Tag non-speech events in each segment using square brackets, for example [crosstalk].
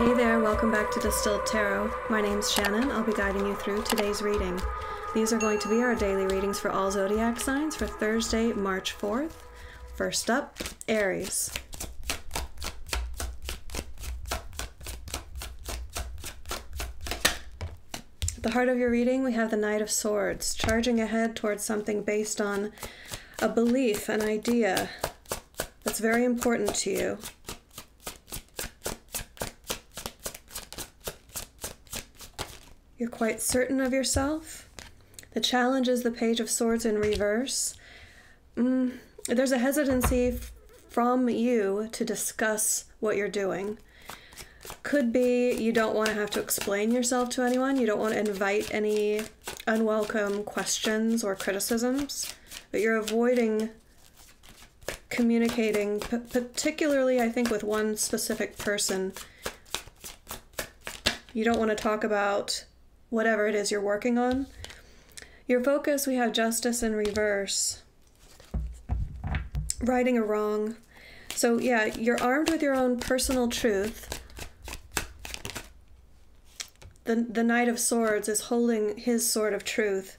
Hey there, welcome back to Distilled Tarot. My name's Shannon. I'll be guiding you through today's reading. These are going to be our daily readings for all zodiac signs for Thursday, March 4th. First up, Aries. At the heart of your reading, we have the Knight of Swords, charging ahead towards something based on a belief, an idea that's very important to you. You're quite certain of yourself. The challenge is the Page of Swords in reverse. Mm, there's a hesitancy from you to discuss what you're doing. Could be you don't want to have to explain yourself to anyone, you don't want to invite any unwelcome questions or criticisms, but you're avoiding communicating, particularly, I think, with one specific person. You don't want to talk about whatever it is you're working on. Your focus, we have justice in reverse, righting a wrong. So, yeah, you're armed with your own personal truth. The, the Knight of Swords is holding his sword of truth,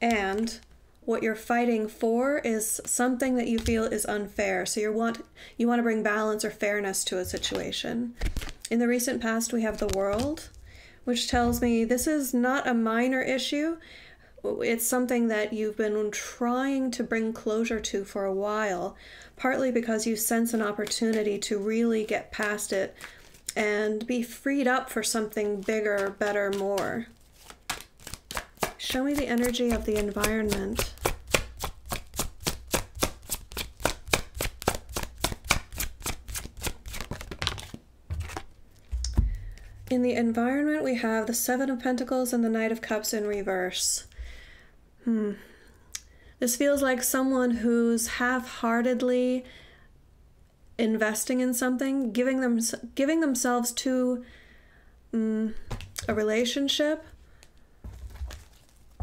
and what you're fighting for is something that you feel is unfair. So you want you want to bring balance or fairness to a situation. In the recent past, we have the World, which tells me this is not a minor issue. It's something that you've been trying to bring closure to for a while, partly because you sense an opportunity to really get past it and be freed up for something bigger, better, more. Show me the energy of the environment. In the environment, we have the Seven of Pentacles and the Knight of Cups in reverse. Hmm. This feels like someone who's half heartedly investing in something, giving them giving themselves to um, a relationship,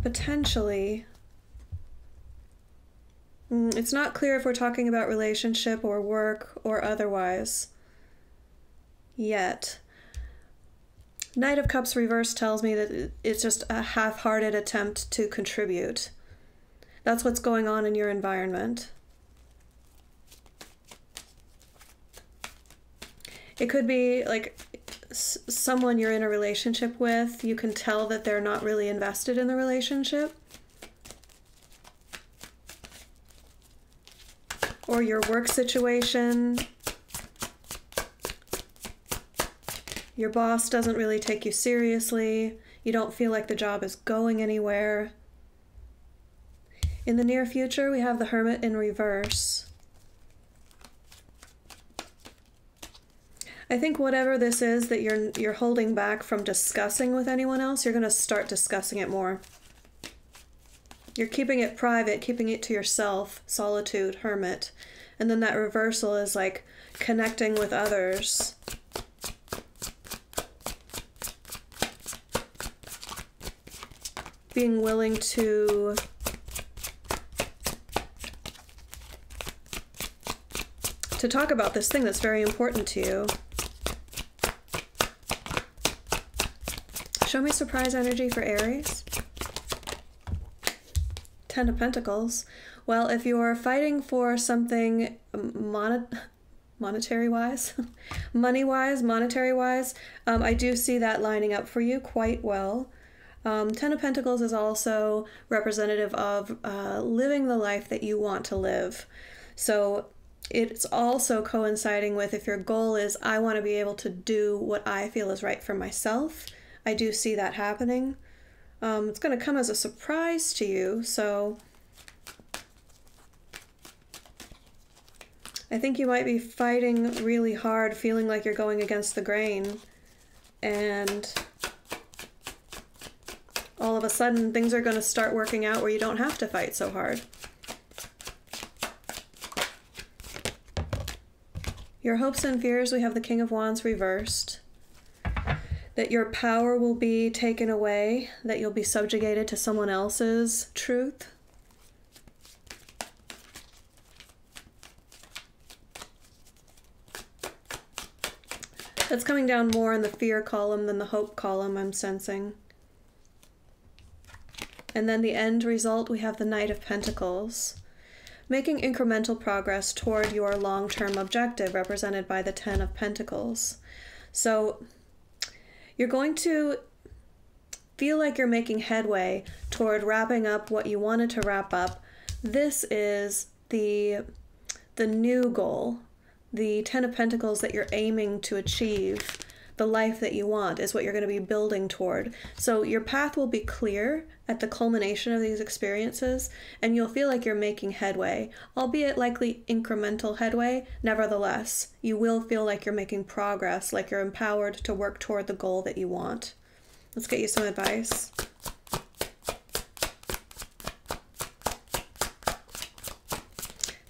potentially. Mm, it's not clear if we're talking about relationship or work or otherwise. Yet. Knight of Cups reverse tells me that it's just a half hearted attempt to contribute. That's what's going on in your environment. It could be like someone you're in a relationship with, you can tell that they're not really invested in the relationship. Or your work situation, Your boss doesn't really take you seriously. You don't feel like the job is going anywhere. In the near future, we have the Hermit in reverse. I think whatever this is that you're you're holding back from discussing with anyone else, you're going to start discussing it more. You're keeping it private, keeping it to yourself, solitude, hermit. And then that reversal is like connecting with others. Being willing to to talk about this thing that's very important to you. Show me surprise energy for Aries. Ten of Pentacles. Well, if you're fighting for something mon- monetary wise, [laughs] money wise, monetary wise, um, I do see that lining up for you quite well. Um, Ten of Pentacles is also representative of uh, living the life that you want to live. So it's also coinciding with if your goal is, I want to be able to do what I feel is right for myself. I do see that happening. Um, it's going to come as a surprise to you, so I think you might be fighting really hard, feeling like you're going against the grain, and all of a sudden things are going to start working out where you don't have to fight so hard. Your hopes and fears, we have the King of Wands reversed. That your power will be taken away, that you'll be subjugated to someone else's truth. That's coming down more in the fear column than the hope column, I'm sensing. And then the end result, we have the Knight of Pentacles. Making incremental progress toward your long term objective, represented by the Ten of Pentacles. So you're going to feel like you're making headway toward wrapping up what you wanted to wrap up. This is the the new goal, the 10 of pentacles that you're aiming to achieve the life that you want is what you're going to be building toward. So your path will be clear at the culmination of these experiences, and you'll feel like you're making headway, albeit likely incremental headway. Nevertheless, you will feel like you're making progress, like you're empowered to work toward the goal that you want. Let's get you some advice.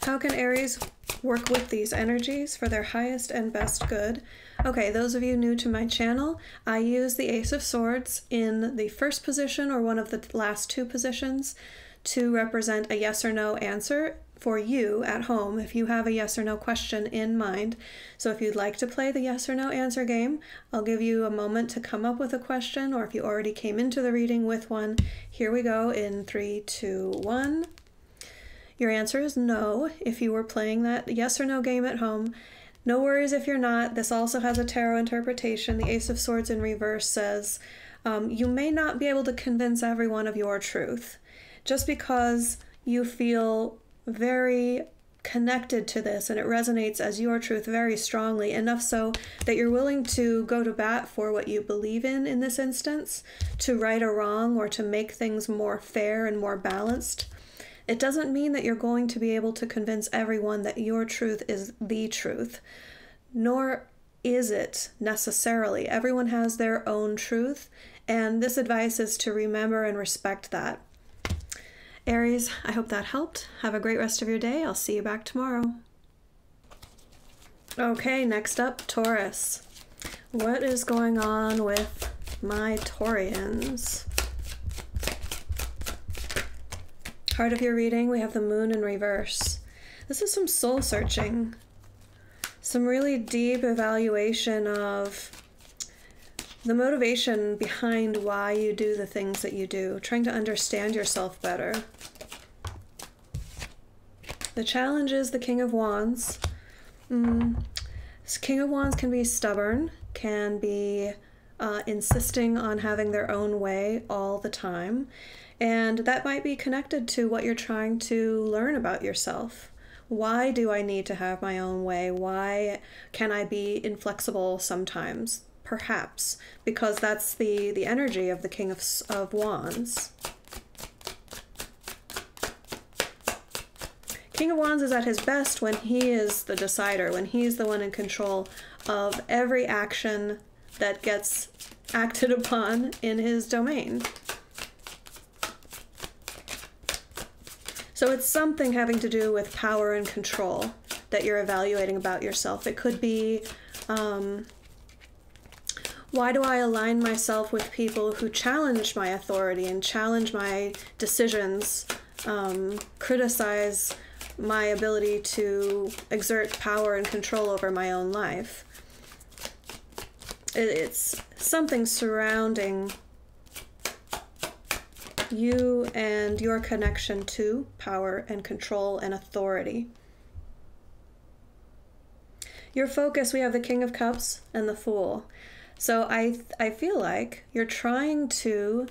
How can Aries work with these energies for their highest and best good? Okay, those of you new to my channel, I use the Ace of Swords in the first position or one of the last two positions to represent a yes or no answer for you at home if you have a yes or no question in mind. So if you'd like to play the yes or no answer game, I'll give you a moment to come up with a question, or if you already came into the reading with one, here we go in three, two, one. Your answer is no if you were playing that yes or no game at home. No worries if you're not. This also has a tarot interpretation. The Ace of Swords in reverse says, um, You may not be able to convince everyone of your truth. Just because you feel very connected to this and it resonates as your truth very strongly, enough so that you're willing to go to bat for what you believe in in this instance, to right a wrong or to make things more fair and more balanced. It doesn't mean that you're going to be able to convince everyone that your truth is the truth, nor is it necessarily. Everyone has their own truth, and this advice is to remember and respect that. Aries, I hope that helped. Have a great rest of your day. I'll see you back tomorrow. Okay, next up, Taurus. What is going on with my Taurians? Part of your reading, we have the moon in reverse. This is some soul searching, some really deep evaluation of the motivation behind why you do the things that you do, trying to understand yourself better. The challenge is the King of Wands. Mm, King of Wands can be stubborn, can be uh, insisting on having their own way all the time. And that might be connected to what you're trying to learn about yourself. Why do I need to have my own way? Why can I be inflexible sometimes? Perhaps because that's the the energy of the King of, of Wands. King of Wands is at his best when he is the decider, when he's the one in control of every action that gets acted [laughs] upon in his domain. So it's something having to do with power and control that you're evaluating about yourself. It could be um, why do I align myself with people who challenge my authority and challenge my decisions, um, criticize my ability to exert power and control over my own life? It's something surrounding you and your connection to power and control and authority. Your focus, we have the King of Cups and the Fool. So I I feel like you're trying to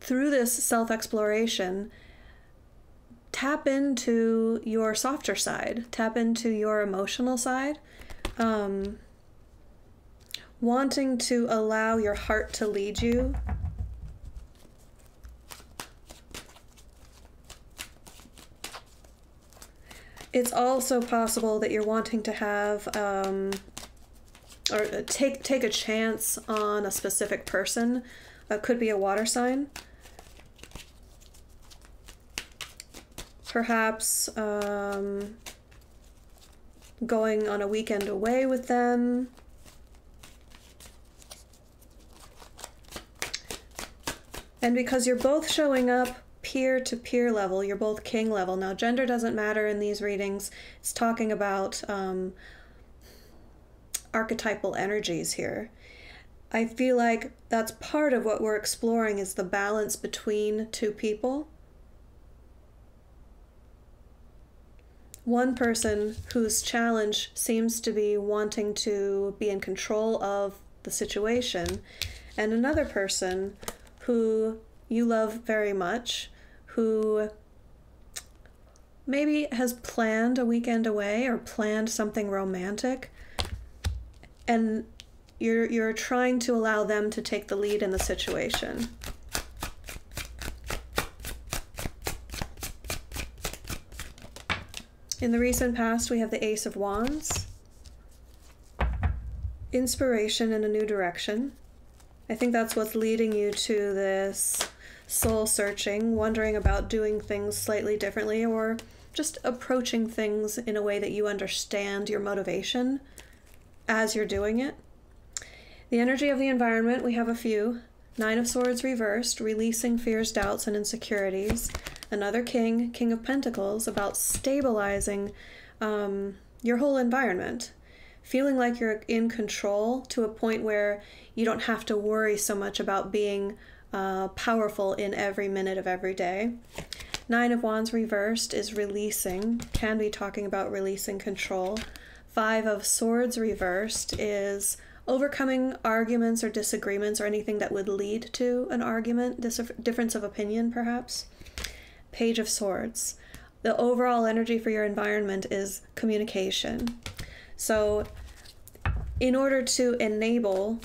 through this self-exploration tap into your softer side, tap into your emotional side. Um, wanting to allow your heart to lead you It's also possible that you're wanting to have um, or uh, take take a chance on a specific person. It could be a water sign. Perhaps um, going on a weekend away with them. And because you're both showing up peer to peer level. You're both king level. Now, gender doesn't matter in these readings. It's talking about um, archetypal energies here. I feel like that's part of what we're exploring is the balance between two people. One person whose challenge seems to be wanting to be in control of the situation, and another person who you love very much, who maybe has planned a weekend away or planned something romantic and you're you're trying to allow them to take the lead in the situation. In the recent past, we have the Ace of Wands. Inspiration in a new direction. I think that's what's leading you to this soul searching, wondering about doing things slightly differently or just approaching things in a way that you understand your motivation as you're doing it. The energy of the environment, we have a few. Nine of Swords reversed, releasing fears, doubts, and insecurities. Another King, King of Pentacles, about stabilizing um, your whole environment. Feeling like you're in control to a point where you don't have to worry so much about being uh, powerful in every minute of every day. Nine of Wands reversed is releasing, can be talking about releasing control. Five of Swords reversed is overcoming arguments or disagreements or anything that would lead to an argument, difference of opinion, perhaps. Page of Swords. The overall energy for your environment is communication. So, in order to enable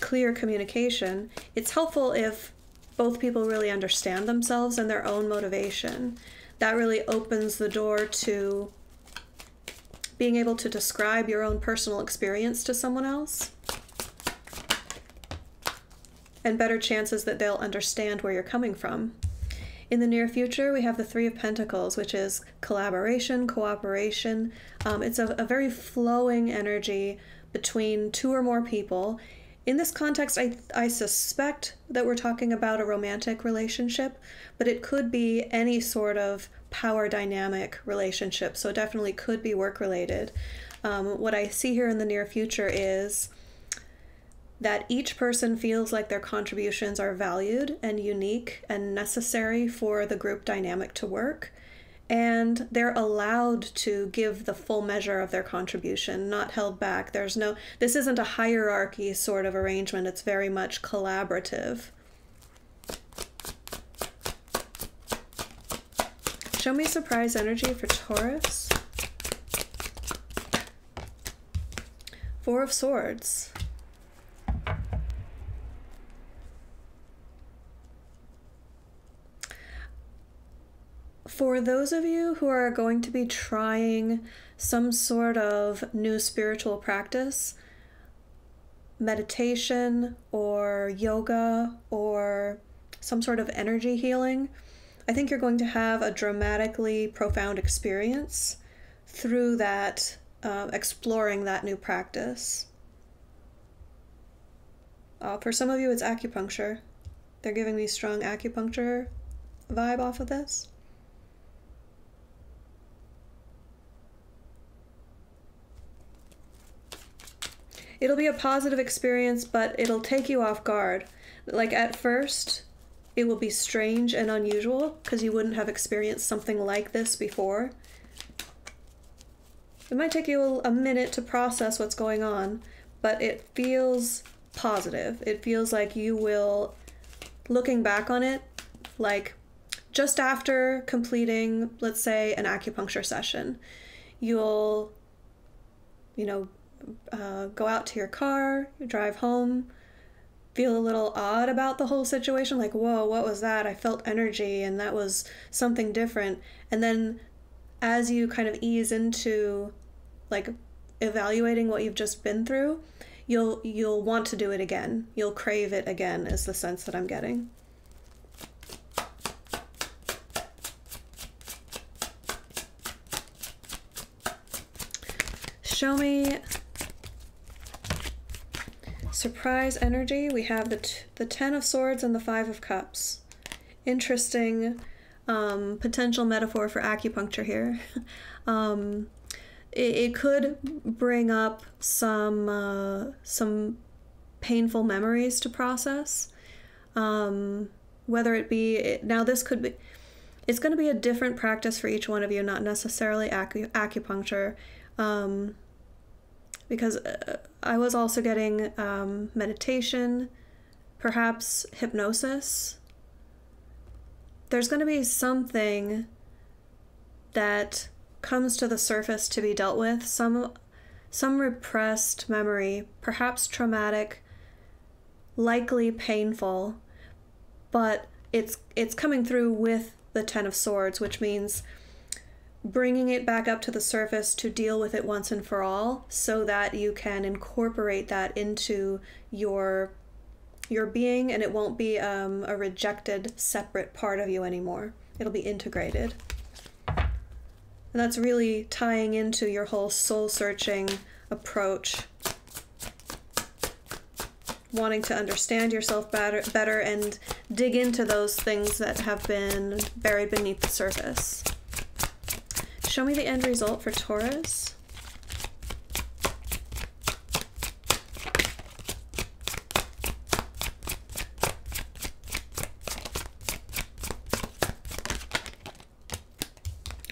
clear communication, it's helpful if both people really understand themselves and their own motivation. That really opens the door to being able to describe your own personal experience to someone else, and better chances that they'll understand where you're coming from. In the near future, we have the Three of Pentacles, which is collaboration, cooperation. Um, it's a, a very flowing energy between two or more people. In this context, I, I suspect that we're talking about a romantic relationship, but it could be any sort of power dynamic relationship. So it definitely could be work related. Um, what I see here in the near future is that each person feels like their contributions are valued and unique and necessary for the group dynamic to work and they're allowed to give the full measure of their contribution, not held back. There's no, this isn't a hierarchy sort of arrangement, it's very much collaborative. Show me surprise energy for Taurus. Four of Swords. For those of you who are going to be trying some sort of new spiritual practice, meditation or yoga or some sort of energy healing, I think you're going to have a dramatically profound experience through that, uh, exploring that new practice. Uh, for some of you, it's acupuncture. They're giving me strong acupuncture vibe off of this. It'll be a positive experience, but it'll take you off guard. Like at first, it will be strange and unusual because you wouldn't have experienced something like this before. It might take you a minute to process what's going on, but it feels positive. It feels like you will, looking back on it, like just after completing, let's say, an acupuncture session, you'll, you know, uh, go out to your car, drive home, feel a little odd about the whole situation like, whoa, what was that? I felt energy and that was something different. And then as you kind of ease into like evaluating what you've just been through, you'll you'll want to do it again. You'll crave it again is the sense that I'm getting. Show me surprise energy, we have the, the Ten of Swords and the Five of Cups. Interesting um, potential metaphor for acupuncture here. [laughs] um, it, it could bring up some uh, some painful memories to process. Um, whether it be now, this could be. It's going to be a different practice for each one of you, not necessarily acu- acupuncture. Um, because uh, I was also getting um, meditation, perhaps hypnosis. There's going to be something that comes to the surface to be dealt with, some some repressed memory, perhaps traumatic, likely painful, but it's it's coming through with the 10 of swords, which means bringing it back up to the surface to deal with it once and for all so that you can incorporate that into your your being and it won't be um, a rejected separate part of you anymore. It'll be integrated. And that's really tying into your whole soul searching approach. Wanting to understand yourself better better and dig into those things that have been buried beneath the surface Show me the end result for Taurus.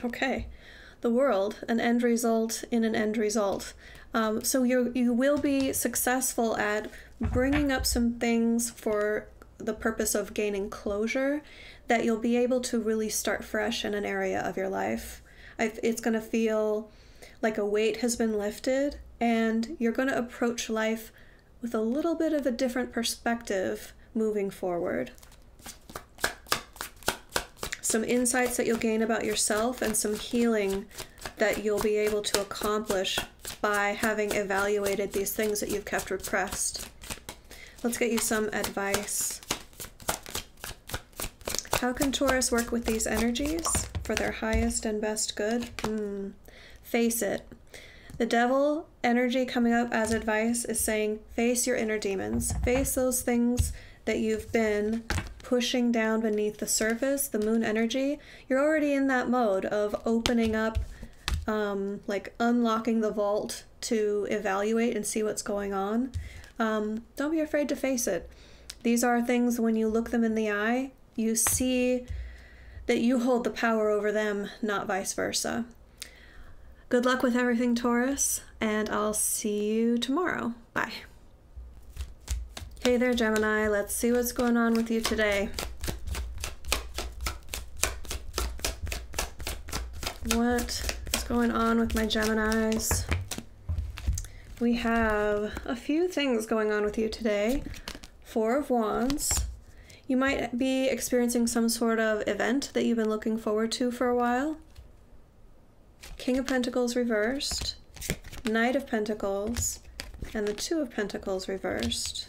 Okay, the world, an end result in an end result. Um, so you you will be successful at bringing up some things for the purpose of gaining closure that you'll be able to really start fresh in an area of your life. I've, it's going to feel like a weight has been lifted, and you're going to approach life with a little bit of a different perspective moving forward. Some insights that you'll gain about yourself, and some healing that you'll be able to accomplish by having evaluated these things that you've kept repressed. Let's get you some advice. How can Taurus work with these energies? For their highest and best good? Mm. Face it. The devil energy coming up as advice is saying face your inner demons, face those things that you've been pushing down beneath the surface, the moon energy. You're already in that mode of opening up, um, like unlocking the vault to evaluate and see what's going on. Um, don't be afraid to face it. These are things when you look them in the eye, you see that you hold the power over them, not vice versa. Good luck with everything, Taurus, and I'll see you tomorrow. Bye. Hey there, Gemini. Let's see what's going on with you today. What is going on with my Geminis? We have a few things going on with you today. Four of Wands, you might be experiencing some sort of event that you've been looking forward to for a while. King of Pentacles reversed, Knight of Pentacles, and the Two of Pentacles reversed.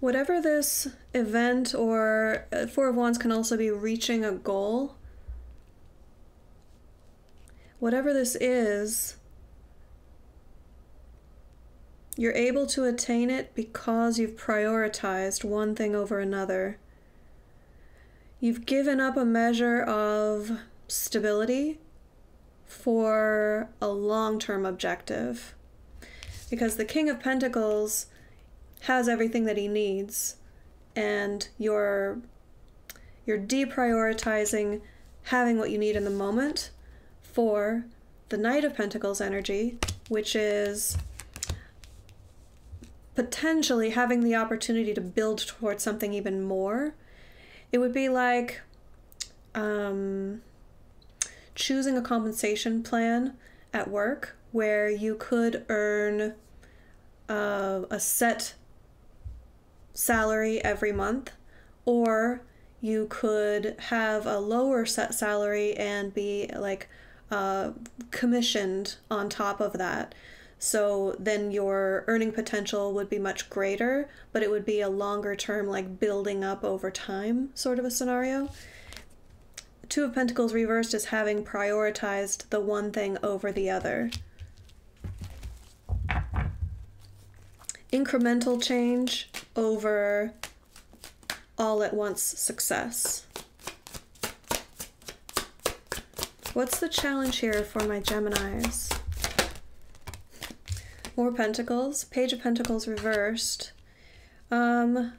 Whatever this event or uh, Four of Wands can also be reaching a goal. Whatever this is, you're able to attain it because you've prioritized one thing over another. You've given up a measure of stability for a long term objective. Because the King of Pentacles has everything that he needs, and you're, you're deprioritizing having what you need in the moment for the Knight of Pentacles energy, which is potentially having the opportunity to build towards something even more. It would be like um, choosing a compensation plan at work where you could earn uh, a set salary every month, or you could have a lower set salary and be like uh, commissioned on top of that. So then your earning potential would be much greater, but it would be a longer term, like building up over time sort of a scenario. Two of Pentacles reversed is having prioritized the one thing over the other. Incremental change over all at once success. What's the challenge here for my Geminis? More Pentacles, Page of Pentacles reversed. Um,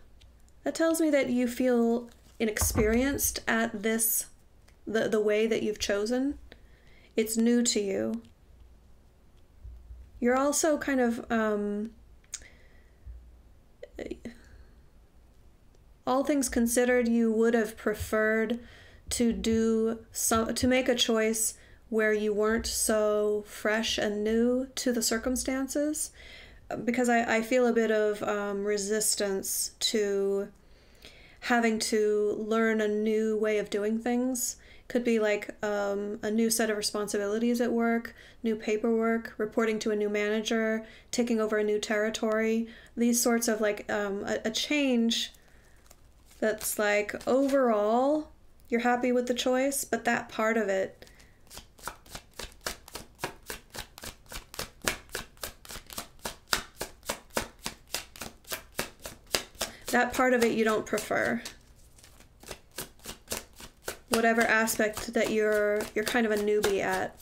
that tells me that you feel inexperienced at this, the, the way that you've chosen. It's new to you. You're also kind of, um, all things considered, you would have preferred to do some to make a choice where you weren't so fresh and new to the circumstances because I, I feel a bit of um, resistance to having to learn a new way of doing things. Could be like um, a new set of responsibilities at work new paperwork reporting to a new manager taking over a new territory these sorts of like um, a, a change that's like overall you're happy with the choice, but that part of it that part of it you don't prefer. Whatever aspect that you're you're kind of a newbie at.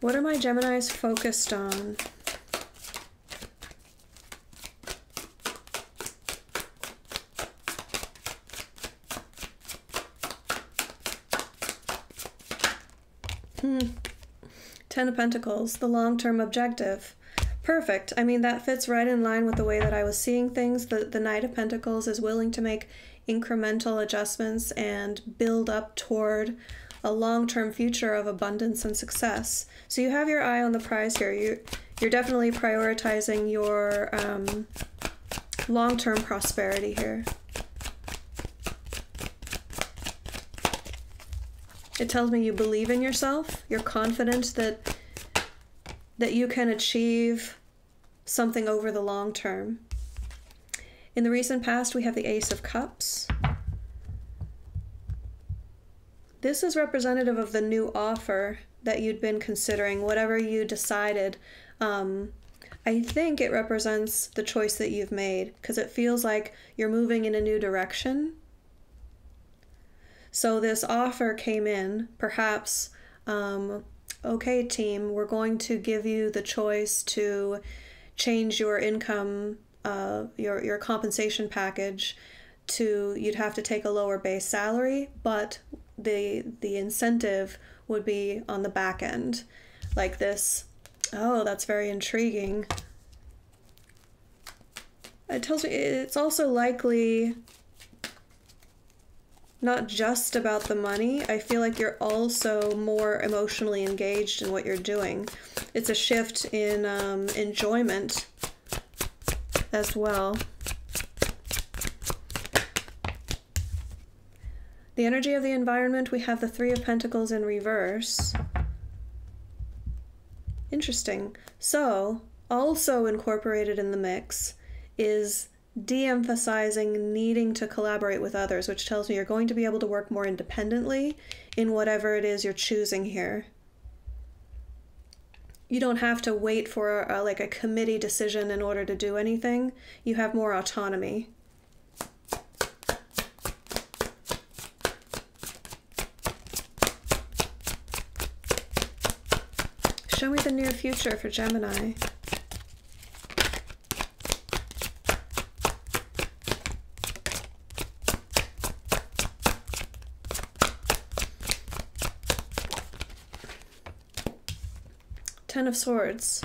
What are my Geminis focused on? Hmm. Ten of Pentacles, the long term objective. Perfect. I mean, that fits right in line with the way that I was seeing things. The, the Knight of Pentacles is willing to make incremental adjustments and build up toward a long term future of abundance and success. So you have your eye on the prize here. You, you're definitely prioritizing your um, long term prosperity here. It tells me you believe in yourself. You're confident that that you can achieve something over the long term. In the recent past, we have the Ace of Cups. This is representative of the new offer that you'd been considering, whatever you decided. Um, I think it represents the choice that you've made because it feels like you're moving in a new direction so this offer came in, perhaps, um, okay, team, we're going to give you the choice to change your income, uh, your, your compensation package to, you'd have to take a lower base salary, but the, the incentive would be on the back end like this. Oh, that's very intriguing. It tells me it's also likely not just about the money. I feel like you're also more emotionally engaged in what you're doing. It's a shift in um, enjoyment as well. The energy of the environment, we have the Three of Pentacles in reverse. Interesting. So, also incorporated in the mix is de emphasizing needing to collaborate with others, which tells me you're going to be able to work more independently in whatever it is you're choosing here. You don't have to wait for a, like a committee decision in order to do anything. You have more autonomy. Show me the near future for Gemini. Of Swords.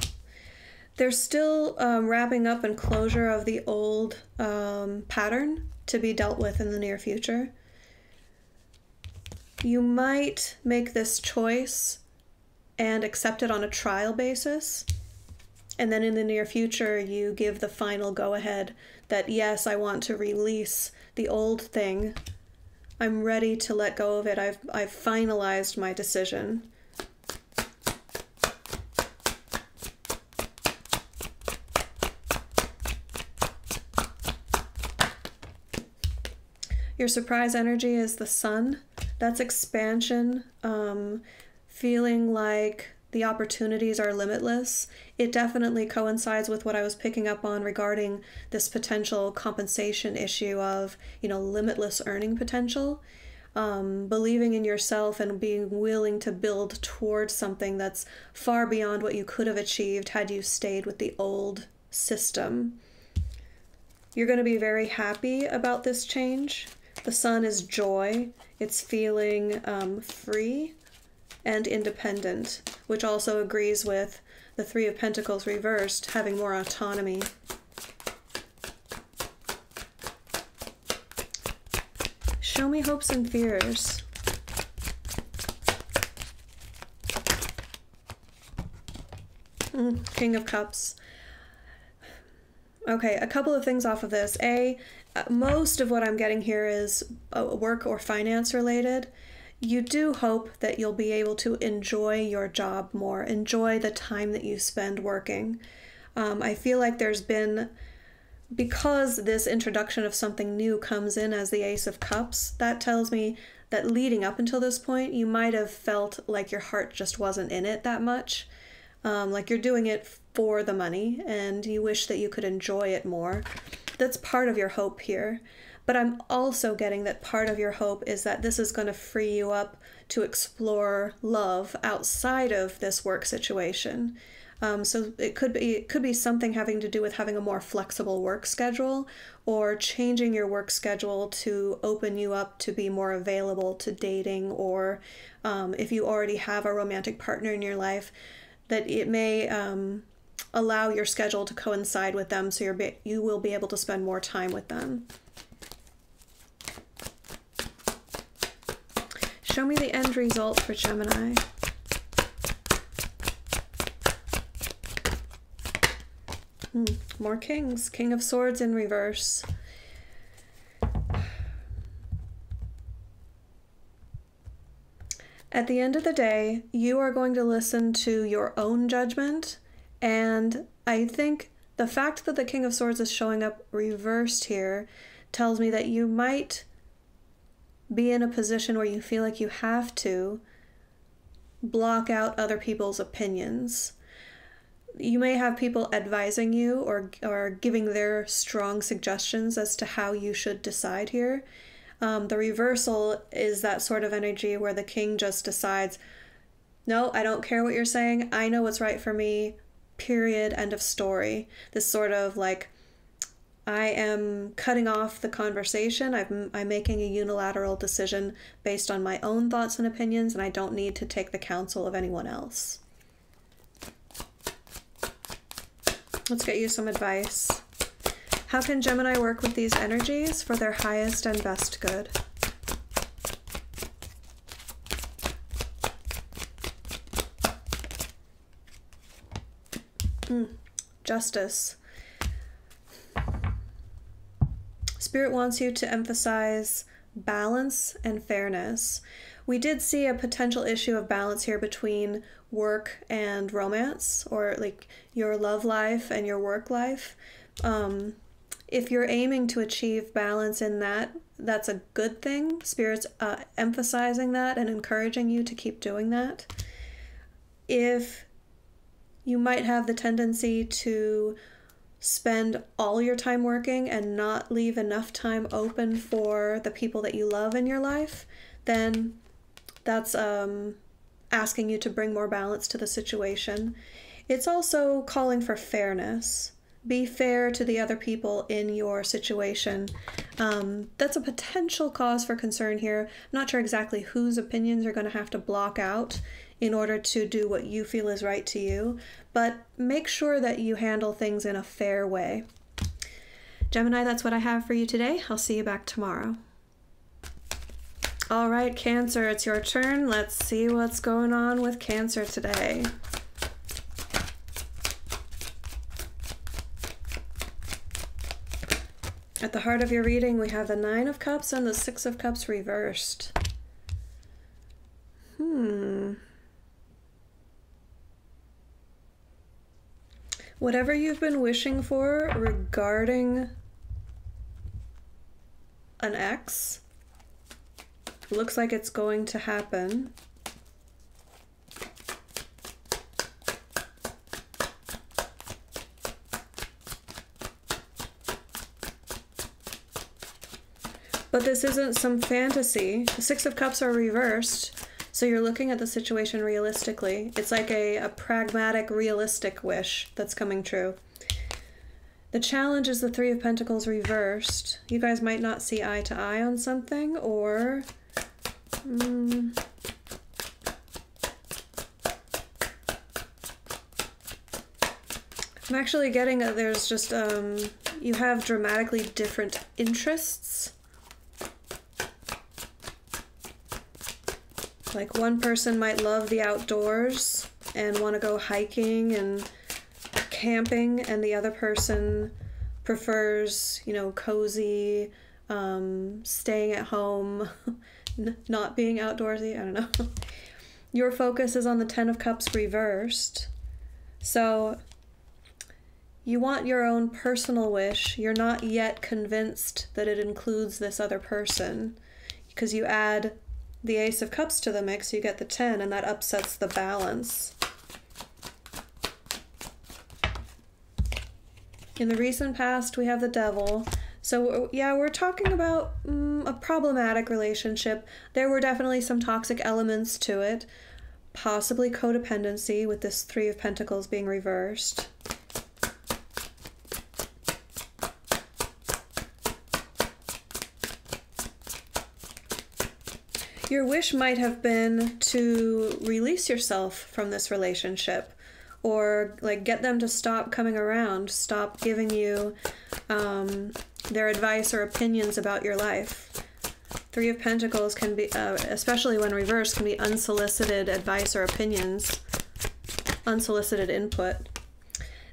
There's still um, wrapping up and closure of the old um, pattern to be dealt with in the near future. You might make this choice and accept it on a trial basis. And then in the near future, you give the final go ahead that, yes, I want to release the old thing. I'm ready to let go of it. I've, I've finalized my decision. Your surprise energy is the sun. That's expansion, um, feeling like the opportunities are limitless. It definitely coincides with what I was picking up on regarding this potential compensation issue of, you know, limitless earning potential. um, believing in yourself and being willing to build towards something that's far beyond what you could have achieved had you stayed with the old system. You're going to be very happy about this change. The sun is joy, it's feeling um, free and independent, which also agrees with the Three of Pentacles reversed, having more autonomy. Show me hopes and fears. Mm, King of Cups. Okay, a couple of things off of this. A, most of what I'm getting here is uh, work or finance related. You do hope that you'll be able to enjoy your job more, enjoy the time that you spend working. Um, I feel like there's been because this introduction of something new comes in as the Ace of Cups, that tells me that leading up until this point, you might have felt like your heart just wasn't in it that much. Um, like you're doing it for the money and you wish that you could enjoy it more. That's part of your hope here. But I'm also getting that part of your hope is that this is going to free you up to explore love outside of this work situation. Um, so it could be it could be something having to do with having a more flexible work schedule or changing your work schedule to open you up to be more available to dating or um, if you already have a romantic partner in your life that it may um, allow your schedule to coincide with them so you're you will be able to spend more time with them. Show me the end result for Gemini. Hmm, more kings. King of Swords in reverse. At the end of the day, you are going to listen to your own judgment. And I think the fact that the King of Swords is showing up reversed here tells me that you might be in a position where you feel like you have to block out other people's opinions you may have people advising you or or giving their strong suggestions as to how you should decide here. Um, the reversal is that sort of energy where the king just decides, no, I don't care what you're saying. I know what's right for me. Period. End of story. This sort of like, I am cutting off the conversation. I'm, I'm making a unilateral decision based on my own thoughts and opinions, and I don't need to take the counsel of anyone else. Let's get you some advice. How can Gemini work with these energies for their highest and best good? Justice. Spirit wants you to emphasize balance and fairness. We did see a potential issue of balance here between work and romance, or like your love life and your work life. Um, if you're aiming to achieve balance in that, that's a good thing. Spirit's uh, emphasizing that and encouraging you to keep doing that. If you might have the tendency to spend all your time working and not leave enough time open for the people that you love in your life, then that's um, asking you to bring more balance to the situation. It's also calling for fairness. Be fair to the other people in your situation. Um, that's a potential cause for concern here. I'm not sure exactly whose opinions you're going to have to block out in order to do what you feel is right to you, but make sure that you handle things in a fair way. Gemini, that's what I have for you today. I'll see you back tomorrow. All right, Cancer, it's your turn. Let's see what's going on with Cancer today. At the heart of your reading, we have the Nine of Cups and the Six of Cups reversed. Hmm. Whatever you've been wishing for regarding an ex Looks like it's going to happen. But this isn't some fantasy. The Six of Cups are reversed, so you're looking at the situation realistically. It's like a, a pragmatic, realistic wish that's coming true. The challenge is the Three of Pentacles reversed. You guys might not see eye to eye on something, or. Mm, I'm actually getting there's just, um, you have dramatically different interests. Like one person might love the outdoors and want to go hiking and camping, and the other person prefers, you know, cozy, um, staying at home, [laughs] not being outdoorsy. I don't know. [laughs] Your focus is on the Ten of Cups reversed. So you want your own personal wish. You're not yet convinced that it includes this other person because you add the Ace of Cups to the mix, you get the 10, and that upsets the balance. In the recent past, we have the devil. So, yeah, we're talking about mm, a problematic relationship. There were definitely some toxic elements to it, possibly codependency with this Three of Pentacles being reversed. Your wish might have been to release yourself from this relationship or like get them to stop coming around, stop giving you um, their advice or opinions about your life. Three of Pentacles can be, uh, especially when reversed, can be unsolicited advice or opinions, unsolicited input.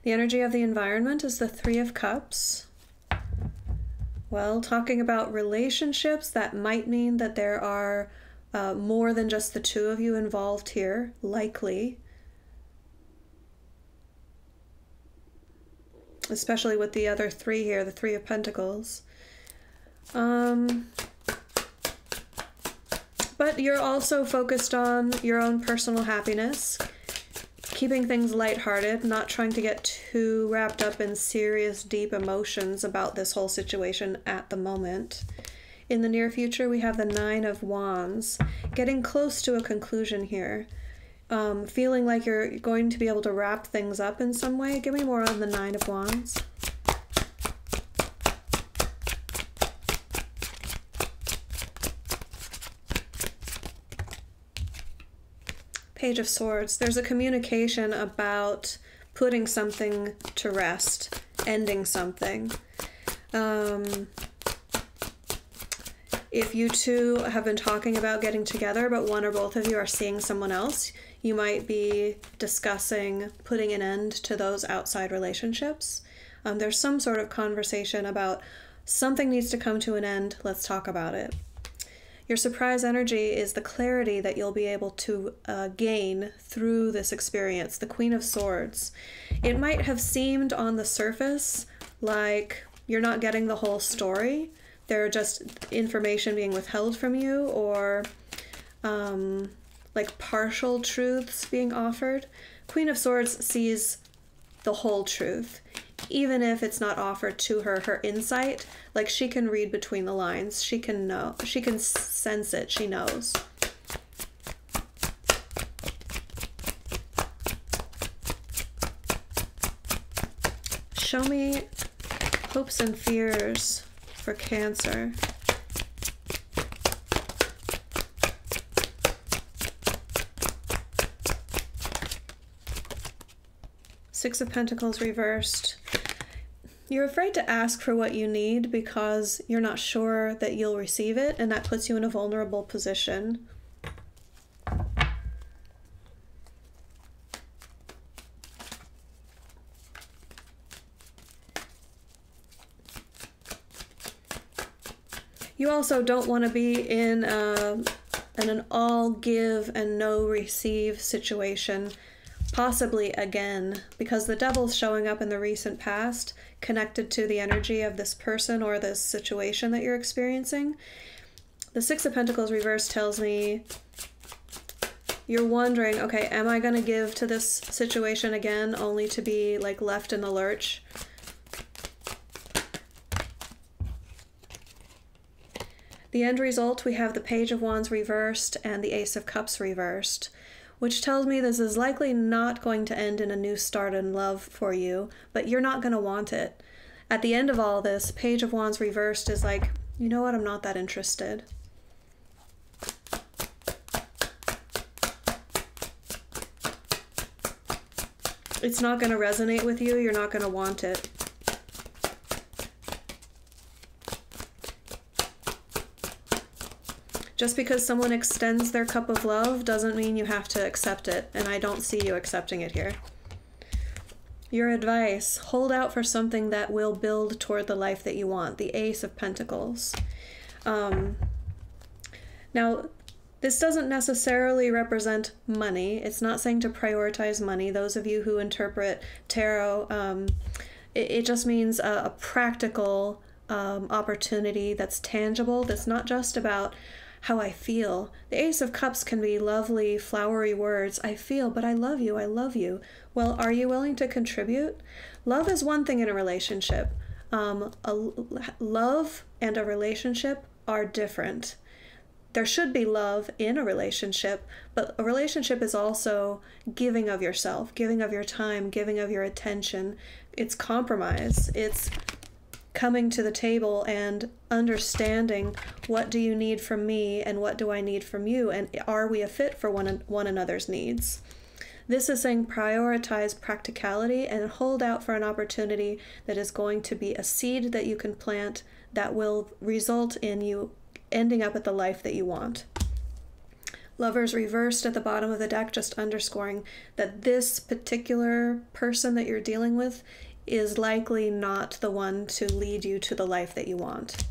The energy of the environment is the Three of Cups. Well, talking about relationships, that might mean that there are uh, more than just the two of you involved here, likely. especially with the other three here, the Three of Pentacles. Um, but you're also focused on your own personal happiness, keeping things lighthearted, not trying to get too wrapped up in serious, deep emotions about this whole situation at the moment. In the near future, we have the Nine of Wands, getting close to a conclusion here um, feeling like you're going to be able to wrap things up in some way. Give me more on the Nine of Wands. Page of Swords. There's a communication about putting something to rest, ending something. Um, if you two have been talking about getting together, but one or both of you are seeing someone else, you might be discussing putting an end to those outside relationships. Um, there's some sort of conversation about something needs to come to an end, let's talk about it. Your surprise energy is the clarity that you'll be able to uh, gain through this experience, the Queen of Swords. It might have seemed on the surface like you're not getting the whole story, there are just information being withheld from you, or um, like partial truths being offered. Queen of Swords sees the whole truth, even if it's not offered to her. Her insight, like she can read between the lines, she can know, she can sense it, she knows. Show me hopes and fears for Cancer. Six of Pentacles reversed. You're afraid to ask for what you need because you're not sure that you'll receive it, and that puts you in a vulnerable position. You also don't want to be in, a, in an all give and no receive situation possibly again, because the devil's showing up in the recent past connected to the energy of this person or this situation that you're experiencing. The Six of Pentacles reverse tells me you're wondering, okay, am I going to give to this situation again only to be like left in the lurch? The end result, we have the Page of Wands reversed and the Ace of Cups reversed, which tells me this is likely not going to end in a new start in love for you, but you're not going to want it. At the end of all this, Page of Wands reversed is like, you know what, I'm not that interested. It's not going to resonate with you, you're not going to want it. Just because someone extends their cup of love doesn't mean you have to accept it, and I don't see you accepting it here. Your advice hold out for something that will build toward the life that you want, the Ace of Pentacles. Um, now, this doesn't necessarily represent money. It's not saying to prioritize money. Those of you who interpret tarot, um, it, it, just means a, a practical um, opportunity that's tangible, that's not just about how I feel. The Ace of Cups can be lovely, flowery words. I feel, but I love you, I love you. Well, are you willing to contribute? Love is one thing in a relationship. Um, a, love and a relationship are different. There should be love in a relationship, but a relationship is also giving of yourself, giving of your time, giving of your attention. It's compromise. It's coming to the table and understanding what do you need from me and what do I need from you and are we a fit for one one another's needs. This is saying prioritize practicality and hold out for an opportunity that is going to be a seed that you can plant that will result in you ending up at the life that you want. Lovers reversed at the bottom of the deck, just underscoring that this particular person that you're dealing with is likely not the one to lead you to the life that you want.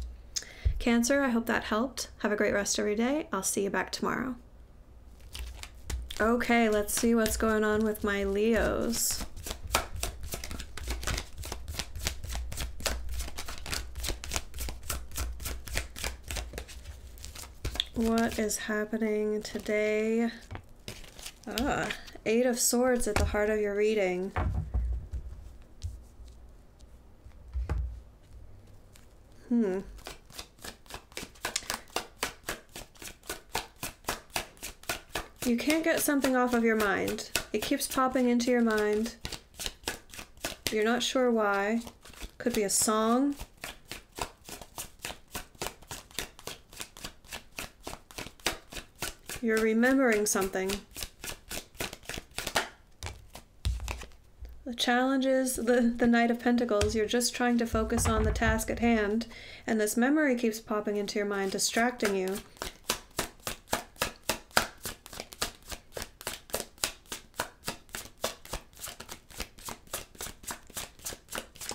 Cancer, I hope that helped. Have a great rest of your day. I'll see you back tomorrow. Okay, let's see what's going on with my Leos. What is happening today? Ah, Eight of Swords at the heart of your reading. Hmm. You can't get something off of your mind. It keeps popping into your mind. You're not sure why. Could be a song. You're remembering something. The challenge is the, the Knight of Pentacles. You're just trying to focus on the task at hand, and this memory keeps popping into your mind, distracting you.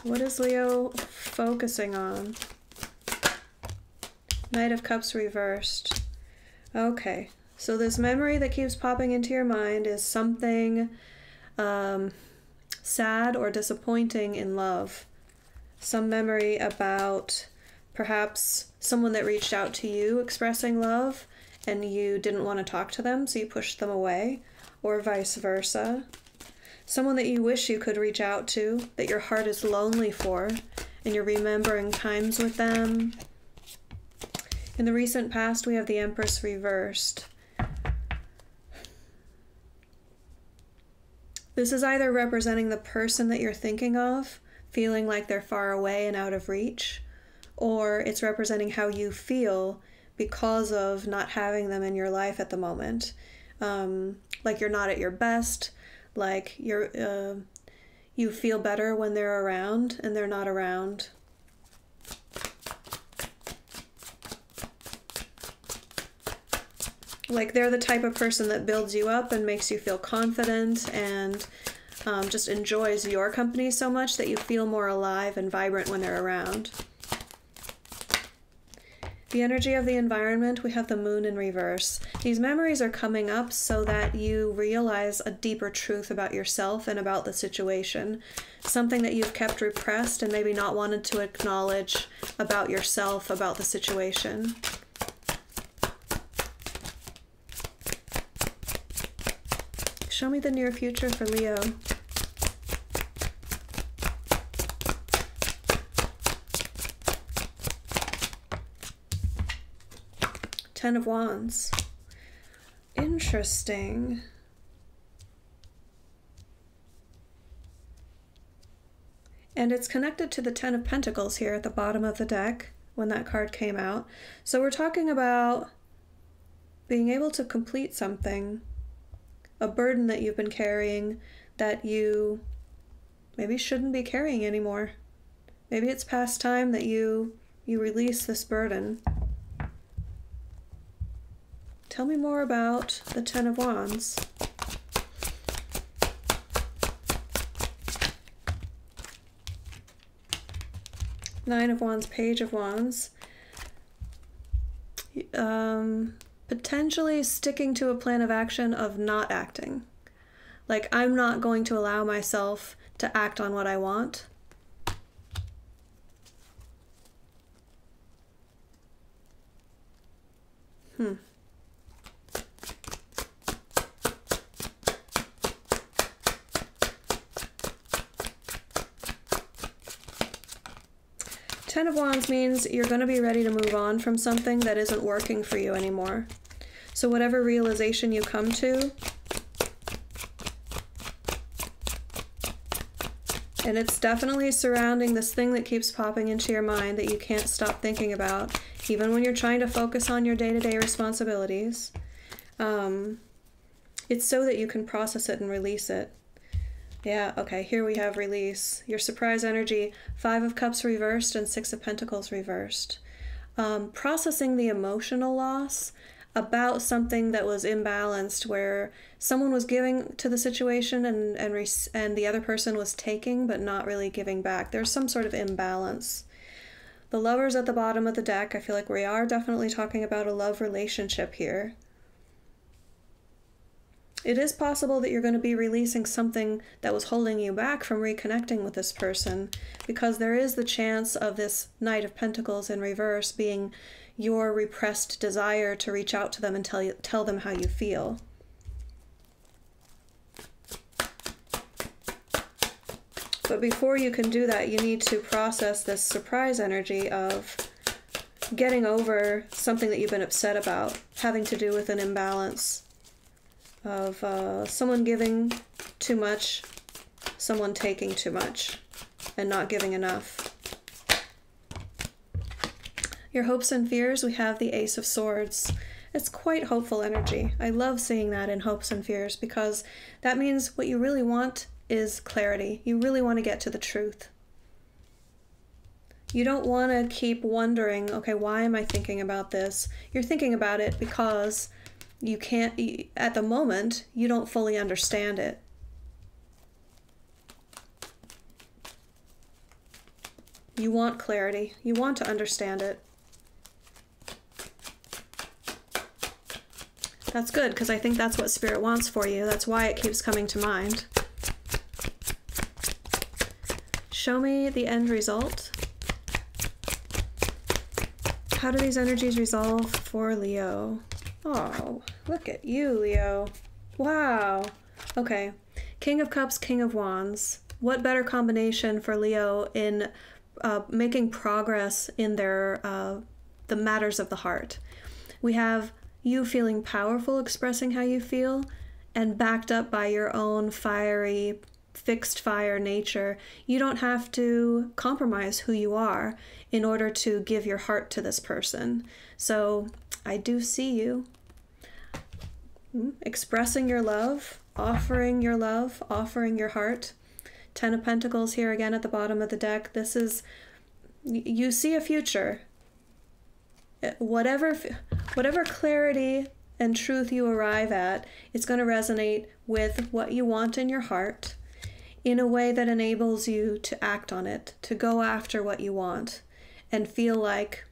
What is Leo focusing on? Knight of Cups reversed. Okay, so this memory that keeps popping into your mind is something um, sad or disappointing in love. Some memory about perhaps someone that reached out to you expressing love and you didn't want to talk to them, so you pushed them away, or vice versa. Someone that you wish you could reach out to, that your heart is lonely for, and you're remembering times with them. In the recent past, we have the Empress reversed. This is either representing the person that you're thinking of, feeling like they're far away and out of reach, or it's representing how you feel because of not having them in your life at the moment. Um, like you're not at your best, like you're uh, you feel better when they're around and they're not around. Like they're the type of person that builds you up and makes you feel confident and um, just enjoys your company so much that you feel more alive and vibrant when they're around. The energy of the environment, we have the moon in reverse. These memories are coming up so that you realize a deeper truth about yourself and about the situation. Something that you've kept repressed and maybe not wanted to acknowledge about yourself, about the situation. Show me the near future for Leo. Ten of Wands. Interesting. And it's connected to the Ten of Pentacles here at the bottom of the deck when that card came out. So we're talking about being able to complete something, a burden that you've been carrying that you maybe shouldn't be carrying anymore. Maybe it's past time that you you release this burden. Tell me more about the Ten of Wands. Nine of Wands, Page of Wands. Um, potentially sticking to a plan of action of not acting. Like, I'm not going to allow myself to act on what I want. Hmm. Ten of Wands means you're going to be ready to move on from something that isn't working for you anymore. So, whatever realization you come to, and it's definitely surrounding this thing that keeps popping into your mind that you can't stop thinking about, even when you're trying to focus on your day to day responsibilities. Um, it's so that you can process it and release it. Yeah, okay, here we have release. Your surprise energy, Five of Cups reversed and Six of Pentacles reversed. Um, processing the emotional loss about something that was imbalanced where someone was giving to the situation and and and the other person was taking but not really giving back. There's some sort of imbalance. The lovers at the bottom of the deck i feel like we are definitely talking about a love relationship here. It is possible that you're going to be releasing something that was holding you back from reconnecting with this person because there is the chance of this Knight of Pentacles in reverse being your repressed desire to reach out to them and tell, you, tell them how you feel. But before you can do that, you need to process this surprise energy of getting over something that you've been upset about, having to do with an imbalance of uh, someone giving too much, someone taking too much, and not giving enough. Your hopes and fears, we have the Ace of Swords. It's quite hopeful energy. I love seeing that in hopes and fears because that means what you really want is clarity. You really want to get to the truth. You don't want to keep wondering, okay, why am I thinking about this? You're thinking about it because you can't, at the moment, you don't fully understand it. You want clarity. You want to understand it. That's good, because I think that's what Spirit wants for you. That's why it keeps coming to mind. Show me the end result. How do these energies resolve for Leo? Oh, look at you, Leo. Wow. Okay. King of Cups, King of Wands. What better combination for Leo in uh, making progress in their uh, the matters of the heart? We have you feeling powerful, expressing how you feel, and backed up by your own fiery, fixed fire nature. You don't have to compromise who you are in order to give your heart to this person. So I do see you mm, expressing your love, offering your love, offering your heart. Ten of Pentacles here again at the bottom of the deck. This is, you see a future. Whatever, whatever clarity and truth you arrive at, it's going to resonate with what you want in your heart in a way that enables you to act on it, to go after what you want, and feel like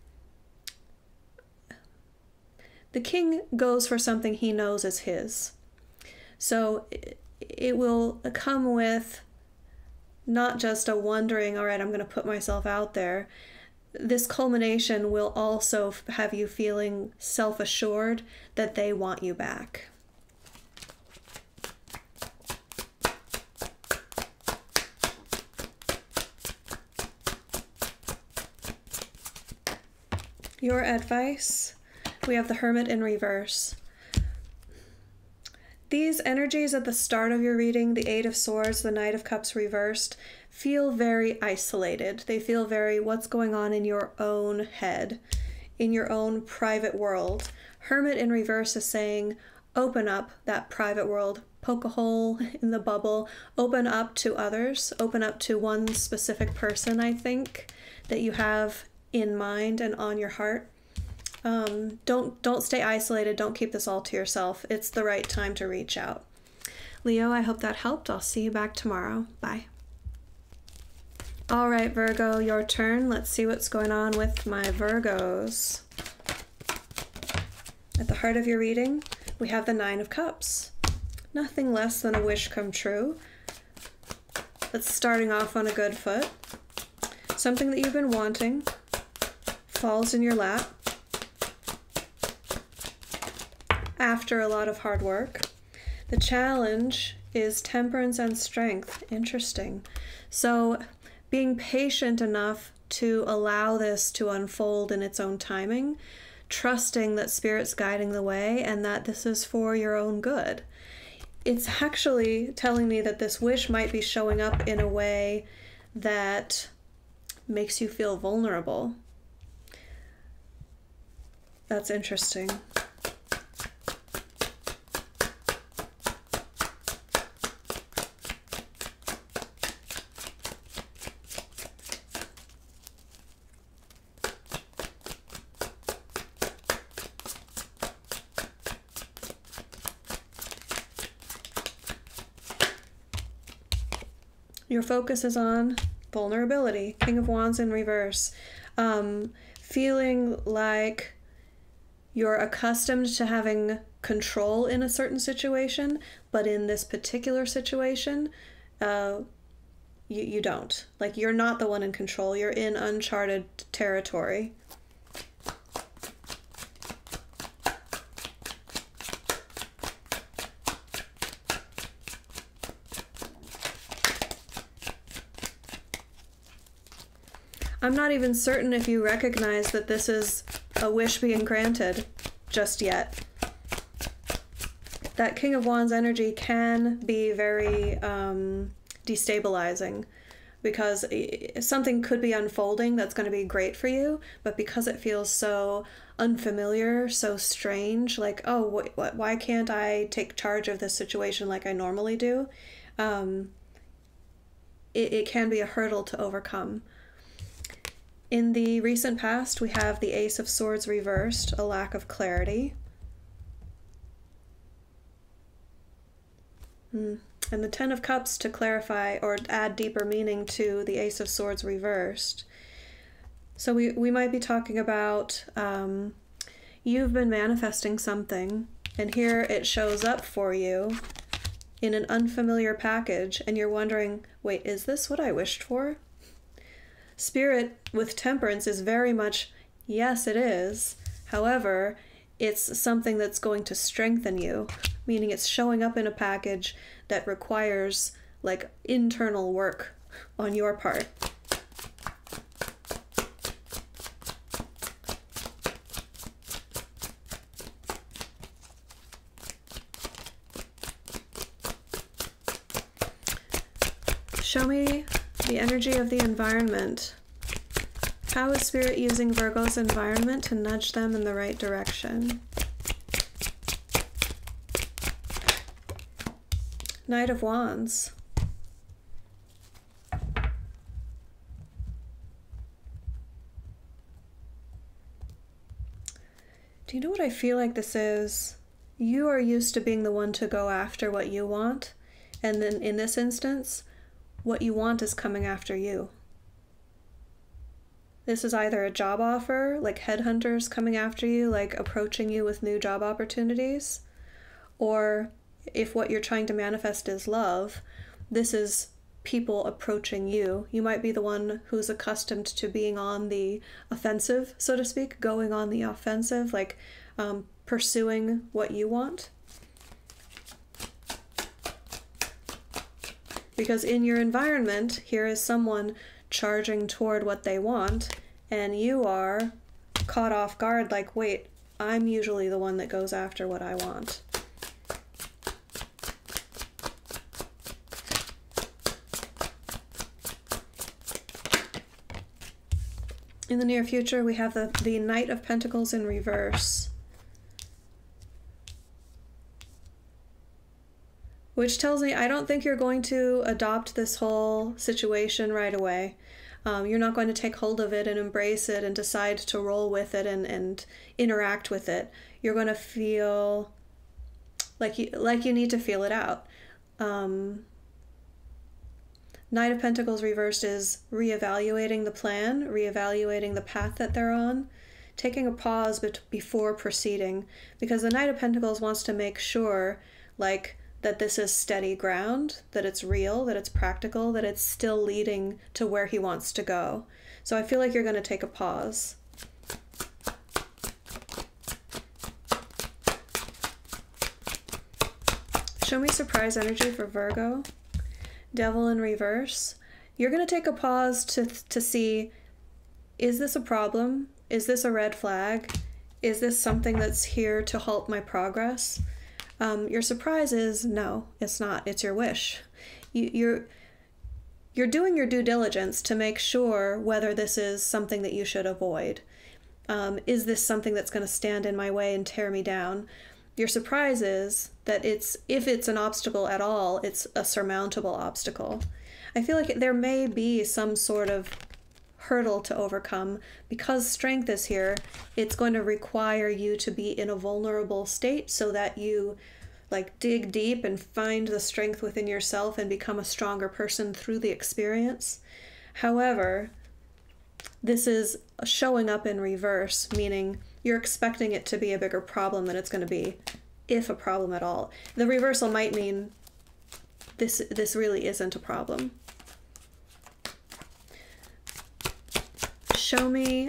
the king goes for something he knows is his. So it will come with not just a wondering, all right, I'm going to put myself out there. This culmination will also have you feeling self assured that they want you back. Your advice we have the Hermit in reverse. These energies at the start of your reading, the Eight of Swords, the Knight of Cups reversed, feel very isolated. They feel very what's going on in your own head, in your own private world. Hermit in reverse is saying, open up that private world, poke a hole [laughs] in the bubble, open up to others, open up to one specific person, I think, that you have in mind and on your heart. Um, don't don't stay isolated. Don't keep this all to yourself. It's the right time to reach out. Leo, I hope that helped. I'll see you back tomorrow. Bye. All right, Virgo, your turn. Let's see what's going on with my Virgos. At the heart of your reading, we have the Nine of Cups. Nothing less than a wish come true. That's starting off on a good foot. Something that you've been wanting falls in your lap. after a lot of hard work. The challenge is temperance and strength. Interesting. So, being patient enough to allow this to unfold in its own timing, trusting that Spirit's guiding the way and that this is for your own good. It's actually telling me that this wish might be showing up in a way that makes you feel vulnerable. That's interesting. Focus is on vulnerability, King of Wands in reverse. Um, feeling like you're accustomed to having control in a certain situation, but in this particular situation, uh, you, you don't. Like, you're not the one in control, you're in uncharted territory. I'm not even certain if you recognize that this is a wish being granted just yet. That King of Wands energy can be very um, destabilizing because something could be unfolding that's going to be great for you, but because it feels so unfamiliar, so strange, like, oh, what, what, why can't I take charge of this situation like I normally do? Um, it, it can be a hurdle to overcome. In the recent past, we have the Ace of Swords reversed, a lack of clarity. Hmm. And the Ten of Cups to clarify or add deeper meaning to the Ace of Swords reversed. So we, we might be talking about um, you've been manifesting something, and here it shows up for you in an unfamiliar package, and you're wondering, wait, is this what I wished for? Spirit with temperance is very much, yes, it is. However, it's something that's going to strengthen you, meaning it's showing up in a package that requires like internal work on your part. Show me the energy of the environment. How is Spirit using Virgo's environment to nudge them in the right direction? Knight of Wands. Do you know what I feel like this is? You are used to being the one to go after what you want, and then in this instance, what you want is coming after you. This is either a job offer, like headhunters coming after you, like approaching you with new job opportunities, or if what you're trying to manifest is love, this is people approaching you. You might be the one who's accustomed to being on the offensive, so to speak, going on the offensive, like um, pursuing what you want. Because in your environment, here is someone charging toward what they want, and you are caught off guard like, wait, I'm usually the one that goes after what I want. In the near future, we have the, the Knight of Pentacles in reverse. Which tells me I don't think you're going to adopt this whole situation right away. Um, you're not going to take hold of it and embrace it and decide to roll with it and, and interact with it. You're going to feel like you like you need to feel it out. Um, Knight of Pentacles reversed is reevaluating the plan, reevaluating the path that they're on, taking a pause before proceeding, because the Knight of Pentacles wants to make sure, like, that this is steady ground, that it's real, that it's practical, that it's still leading to where he wants to go. So I feel like you're going to take a pause. Show me surprise energy for Virgo. Devil in reverse. You're going to take a pause to, to see is this a problem? Is this a red flag? Is this something that's here to halt my progress? Um, your surprise is no, it's not. It's your wish. You, you're you're doing your due diligence to make sure whether this is something that you should avoid. Um, is this something that's going to stand in my way and tear me down? Your surprise is that it's if it's an obstacle at all, it's a surmountable obstacle. I feel like there may be some sort of hurdle to overcome. Because strength is here, it's going to require you to be in a vulnerable state so that you like dig deep and find the strength within yourself and become a stronger person through the experience. However, this is showing up in reverse, meaning you're expecting it to be a bigger problem than it's going to be, if a problem at all. The reversal might mean this this really isn't a problem. Show me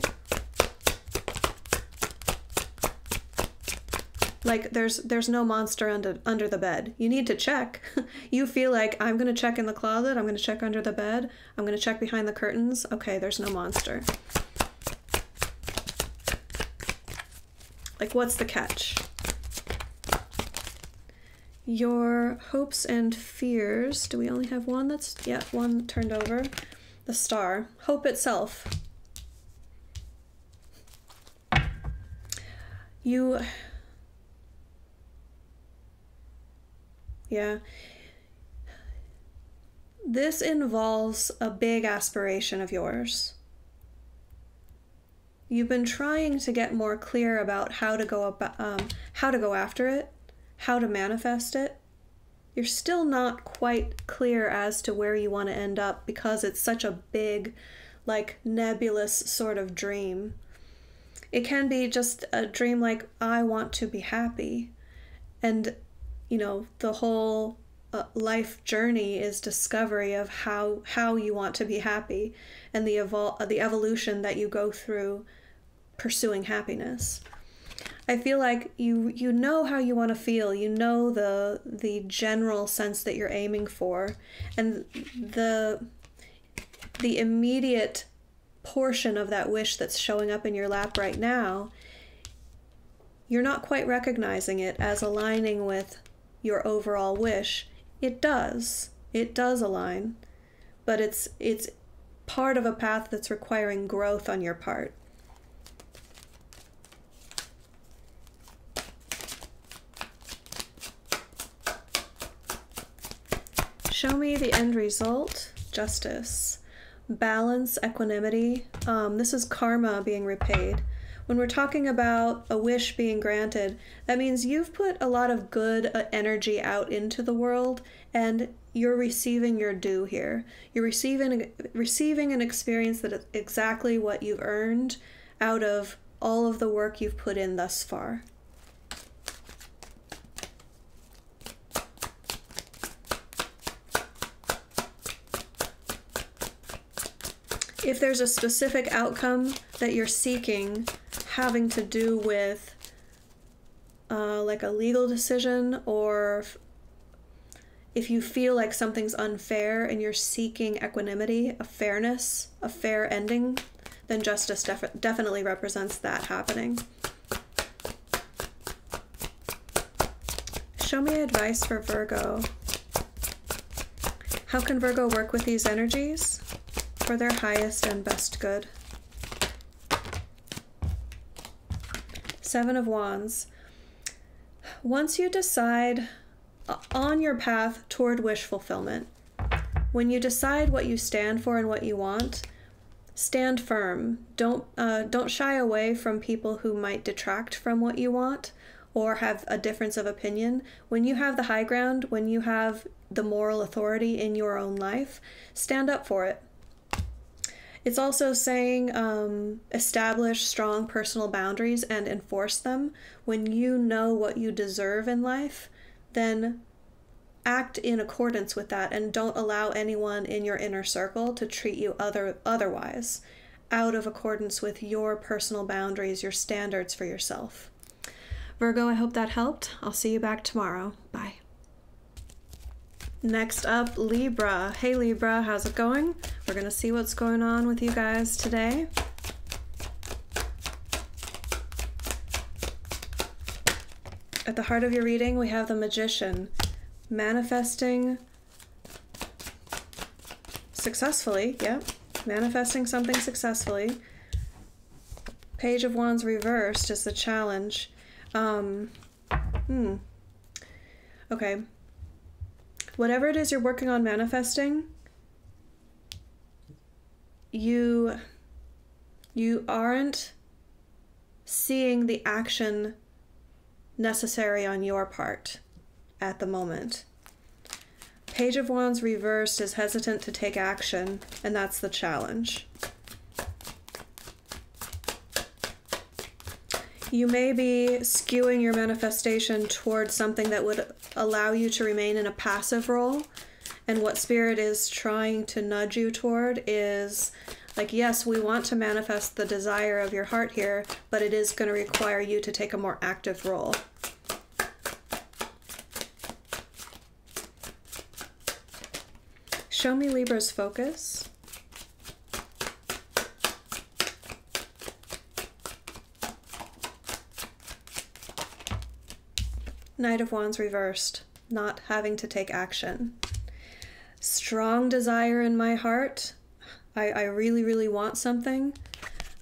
like there's there's no monster under under the bed. You need to check. [laughs] You feel like i'm going to check in the closet i'm going to check under the bed i'm going to check behind the curtains. Okay there's no monster. Like what's the catch? Your hopes and fears. Do we only have one? That's yeah one turned over. The star. Hope itself You. Yeah. This involves a big aspiration of yours. You've been trying to get more clear about how to go about, um, how to go after it, how to manifest it. You're still not quite clear as to where you want to end up because it's such a big, like nebulous sort of dream. It can be just a dream like, I want to be happy. And, you know, the whole uh, life journey is discovery of how, how you want to be happy and the, evol- the evolution that you go through pursuing happiness. I feel like you you know how you want to feel. You know the the general sense that you're aiming for, and the the immediate portion of that wish that's showing up in your lap right now, you're not quite recognizing it as aligning with your overall wish. It does. It does align, but it's it's part of a path that's requiring growth on your part. Show me the end result. Justice balance, equanimity. Um, this is karma being repaid. When we're talking about a wish being granted, that means you've put a lot of good uh, energy out into the world and you're receiving your due here. You're receiving receiving an experience that is exactly what you've earned out of all of the work you've put in thus far. If there's a specific outcome that you're seeking having to do with uh, like a legal decision or if you feel like something's unfair and you're seeking equanimity, a fairness, a fair ending, then justice def- definitely represents that happening. Show me advice for Virgo. How can Virgo work with these energies for their highest and best good? Seven of Wands. Once you decide on your path toward wish fulfillment, when you decide what you stand for and what you want, stand firm. Don't uh, don't shy away from people who might detract from what you want or have a difference of opinion. When you have the high ground, when you have the moral authority in your own life, stand up for it. It's also saying um, establish strong personal boundaries and enforce them. When you know what you deserve in life, then act in accordance with that and don't allow anyone in your inner circle to treat you other otherwise out of accordance with your personal boundaries, your standards for yourself. Virgo, I hope that helped. I'll see you back tomorrow. Bye. Next up, Libra. Hey Libra, how's it going? We're going to see what's going on with you guys today. At the heart of your reading, we have the Magician manifesting successfully. Yep, manifesting something successfully. Page of Wands reversed is the challenge. Um, hmm. Okay whatever it is you're working on manifesting, you you aren't seeing the action necessary on your part at the moment. Page of Wands reversed is hesitant to take action, and that's the challenge. You may be skewing your manifestation towards something that would allow you to remain in a passive role. And what Spirit is trying to nudge you toward is like, yes, we want to manifest the desire of your heart here, but it is going to require you to take a more active role. Show me Libra's focus. Knight of Wands reversed, not having to take action. Strong desire in my heart. I, I really, really want something.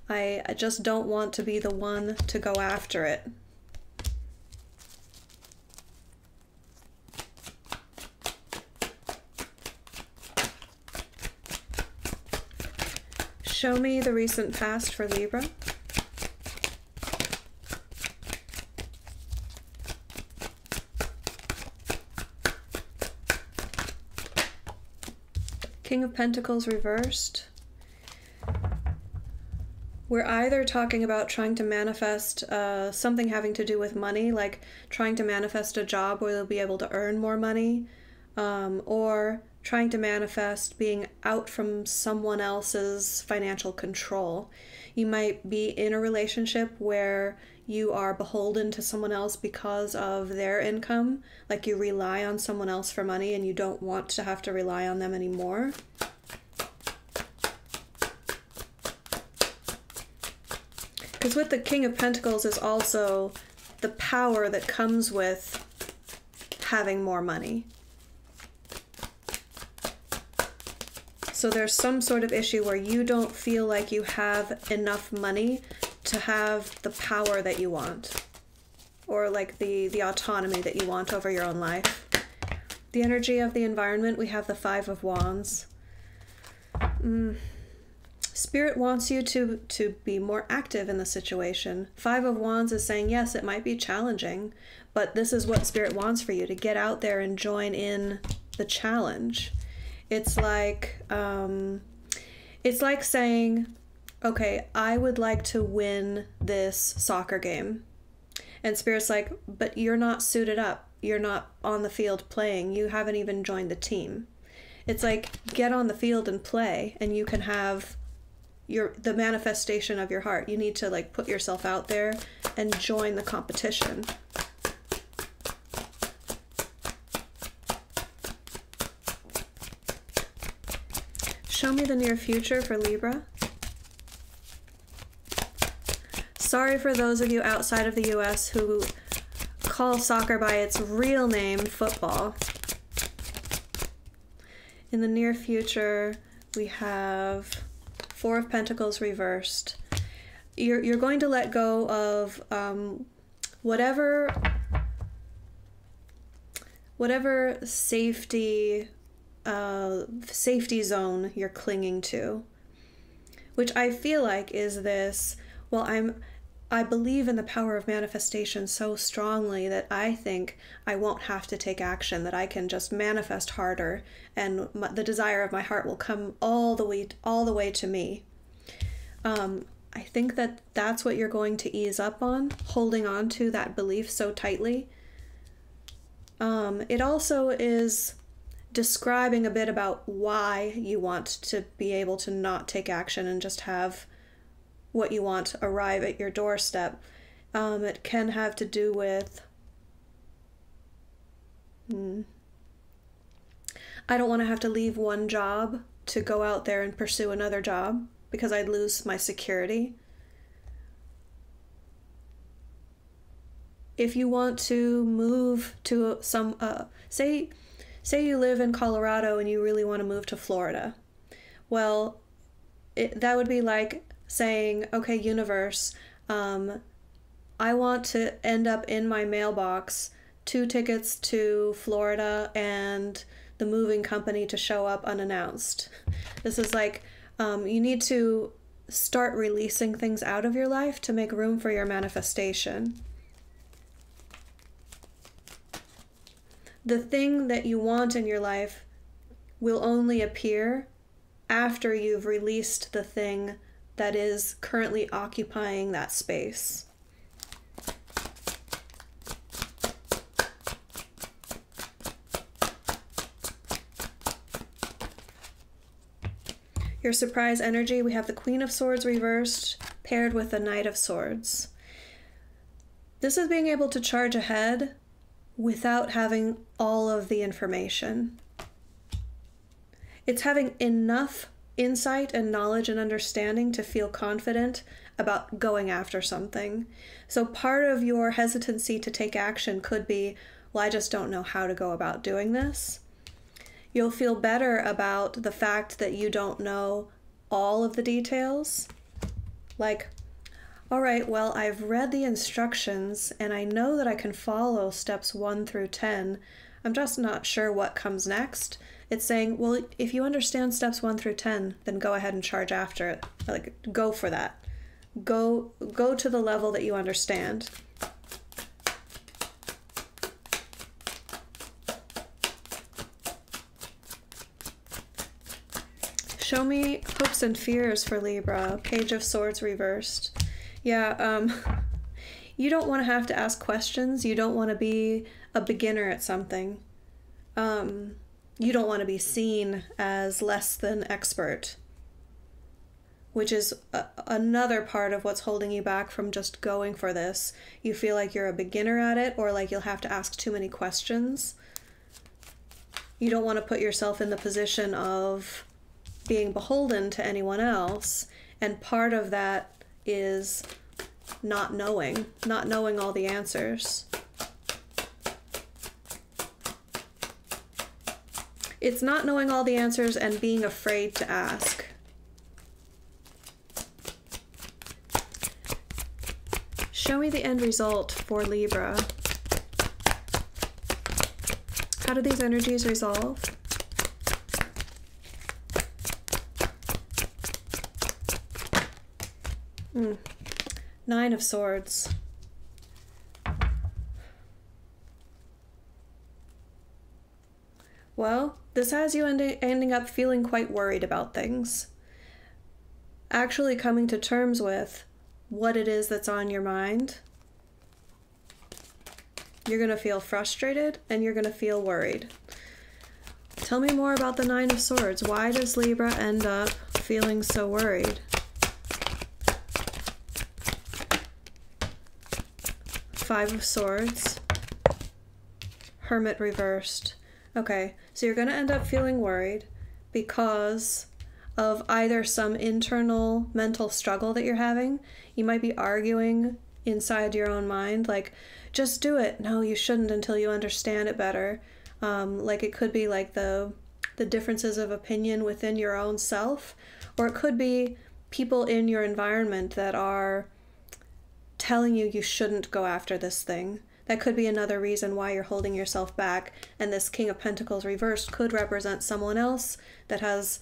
I, I just don't want to be the one to go after it. Show me the recent past for Libra. King of Pentacles reversed. We're either talking about trying to manifest uh, something having to do with money, like trying to manifest a job where you'll be able to earn more money, um, or trying to manifest being out from someone else's financial control. You might be in a relationship where you are beholden to someone else because of their income, like you rely on someone else for money and you don't want to have to rely on them anymore. Because with the King of Pentacles is also the power that comes with having more money. So there's some sort of issue where you don't feel like you have enough money to have the power that you want or like the the autonomy that you want over your own life. The energy of the environment we have the five of wands. Mm. spirit wants you to to be more active in the situation. Five of wands is saying yes it might be challenging but this is what spirit wants for you to get out there and join in the challenge. It's like um it's like saying okay, I would like to win this soccer game. And Spirit's like, but you're not suited up. You're not on the field playing. You haven't even joined the team. It's like, get on the field and play, and you can have your the manifestation of your heart. You need to like put yourself out there and join the competition. Show me the near future for Libra. Sorry for those of you outside of the US who call soccer by its real name, football. In the near future, we have Four of Pentacles reversed. You're, you're going to let go of um, whatever whatever safety uh, safety zone you're clinging to, which I feel like is this. Well, I'm I believe in the power of manifestation so strongly that I think I won't have to take action, that I can just manifest harder and my, the desire of my heart will come all the way all the way to me. Um, I think that that's what you're going to ease up on, holding on to that belief so tightly. Um, it also is describing a bit about why you want to be able to not take action and just have what you want arrive at your doorstep. Um, it can have to do with. Hmm, I don't want to have to leave one job to go out there and pursue another job because I'd lose my security. If you want to move to some, uh, say, say you live in Colorado and you really want to move to Florida, well, it, that would be like saying, okay, universe, um, I want to end up in my mailbox two tickets to Florida and the moving company to show up unannounced. [laughs] This is like um, you need to start releasing things out of your life to make room for your manifestation. The thing that you want in your life will only appear after you've released the thing that is currently occupying that space. Your surprise energy, we have the Queen of Swords reversed, paired with the Knight of Swords. This is being able to charge ahead without having all of the information. It's having enough insight and knowledge and understanding to feel confident about going after something. So, part of your hesitancy to take action could be, well, I just don't know how to go about doing this. You'll feel better about the fact that you don't know all of the details. Like, all right, well, I've read the instructions and I know that I can follow steps 1 through 10. I'm just not sure what comes next it's saying, well, if you understand steps one through 10, then go ahead and charge after it. Like, go for that. Go, go to the level that you understand. Show me hopes and fears for Libra. Page of Swords reversed. Yeah, um, [laughs] you don't want to have to ask questions. You don't want to be a beginner at something. Um, you don't want to be seen as less than expert, which is a, another part of what's holding you back from just going for this. You feel like you're a beginner at it or like you'll have to ask too many questions. You don't want to put yourself in the position of being beholden to anyone else, and part of that is not knowing, not knowing all the answers. It's not knowing all the answers and being afraid to ask. Show me the end result for Libra. How do these energies resolve? Mm. Nine of Swords. Well, this has you end- ending up feeling quite worried about things. Actually, coming to terms with what it is that's on your mind. You're going to feel frustrated and you're going to feel worried. Tell me more about the Nine of Swords. Why does Libra end up feeling so worried? Five of Swords. Hermit reversed. Okay, so you're going to end up feeling worried because of either some internal mental struggle that you're having. You might be arguing inside your own mind. Like, just do it. No, you shouldn't until you understand it better. Um, like it could be like the the differences of opinion within your own self, or it could be people in your environment that are telling you you shouldn't go after this thing. That could be another reason why you're holding yourself back. And this King of Pentacles reversed could represent someone else that has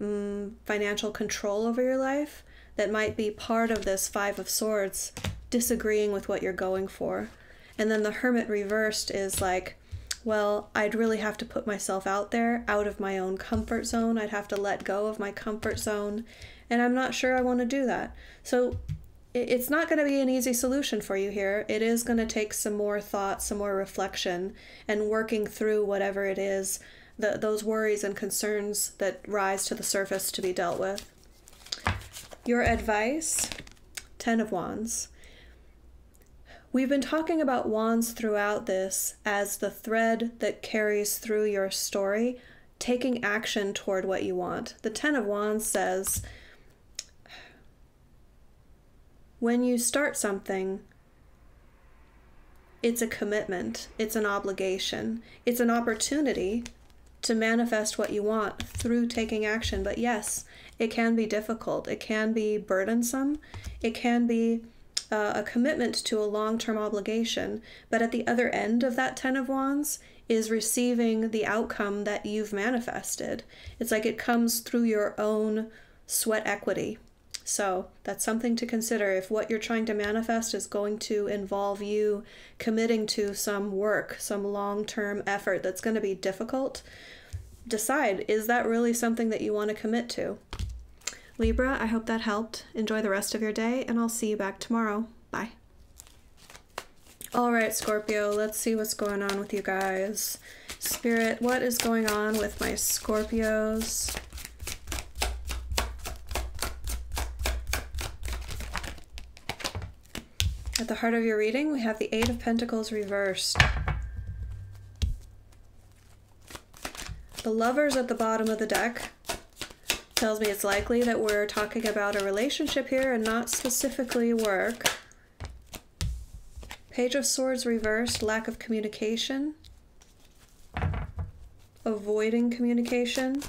mm, financial control over your life that might be part of this Five of Swords disagreeing with what you're going for. And then the Hermit reversed is like, well, I'd really have to put myself out there, out of my own comfort zone. I'd have to let go of my comfort zone. And I'm not sure I want to do that. So it's not going to be an easy solution for you here. It is going to take some more thought, some more reflection, and working through whatever it is, the, those worries and concerns that rise to the surface to be dealt with. Your advice Ten of Wands. We've been talking about wands throughout this as the thread that carries through your story, taking action toward what you want. The Ten of Wands says, when you start something, it's a commitment, it's an obligation, it's an opportunity to manifest what you want through taking action. But yes, it can be difficult, it can be burdensome, it can be uh, a commitment to a long term obligation. But at the other end of that Ten of Wands is receiving the outcome that you've manifested. It's like it comes through your own sweat equity. So that's something to consider. If what you're trying to manifest is going to involve you committing to some work, some long term effort that's going to be difficult, decide is that really something that you want to commit to? Libra, I hope that helped. Enjoy the rest of your day, and I'll see you back tomorrow. Bye. All right, Scorpio, let's see what's going on with you guys. Spirit, what is going on with my Scorpios? At the heart of your reading, we have the Eight of Pentacles reversed. The Lovers at the bottom of the deck tells me it's likely that we're talking about a relationship here and not specifically work. Page of Swords reversed, lack of communication, avoiding communication.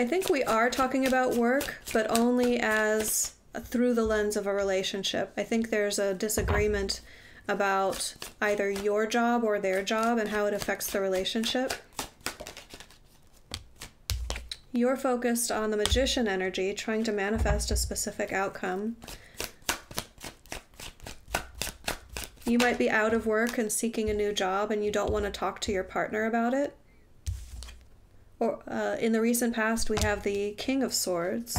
I think we are talking about work, but only as through the lens of a relationship. I think there's a disagreement about either your job or their job and how it affects the relationship. You're focused on the magician energy, trying to manifest a specific outcome. You might be out of work and seeking a new job, and you don't want to talk to your partner about it. Or uh, in the recent past, we have the King of Swords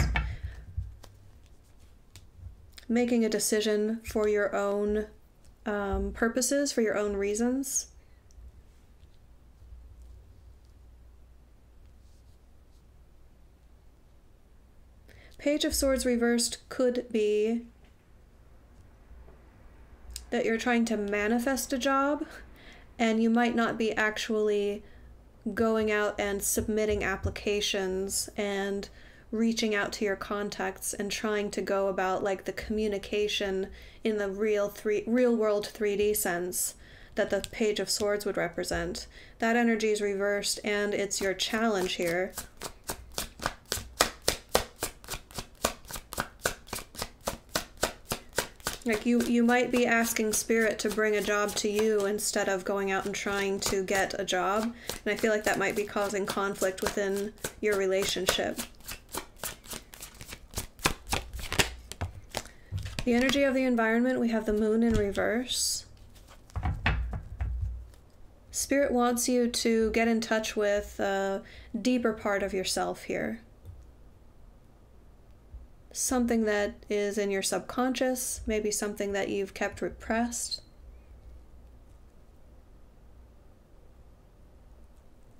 making a decision for your own um, purposes, for your own reasons. Page of Swords reversed could be that you're trying to manifest a job and you might not be actually going out and submitting applications and reaching out to your contacts and trying to go about like the communication in the real three real world 3D sense that the page of swords would represent. That energy is reversed and it's your challenge here Like you, you might be asking spirit to bring a job to you instead of going out and trying to get a job. And I feel like that might be causing conflict within your relationship. The energy of the environment, we have the moon in reverse. Spirit wants you to get in touch with a deeper part of yourself here something that is in your subconscious, maybe something that you've kept repressed.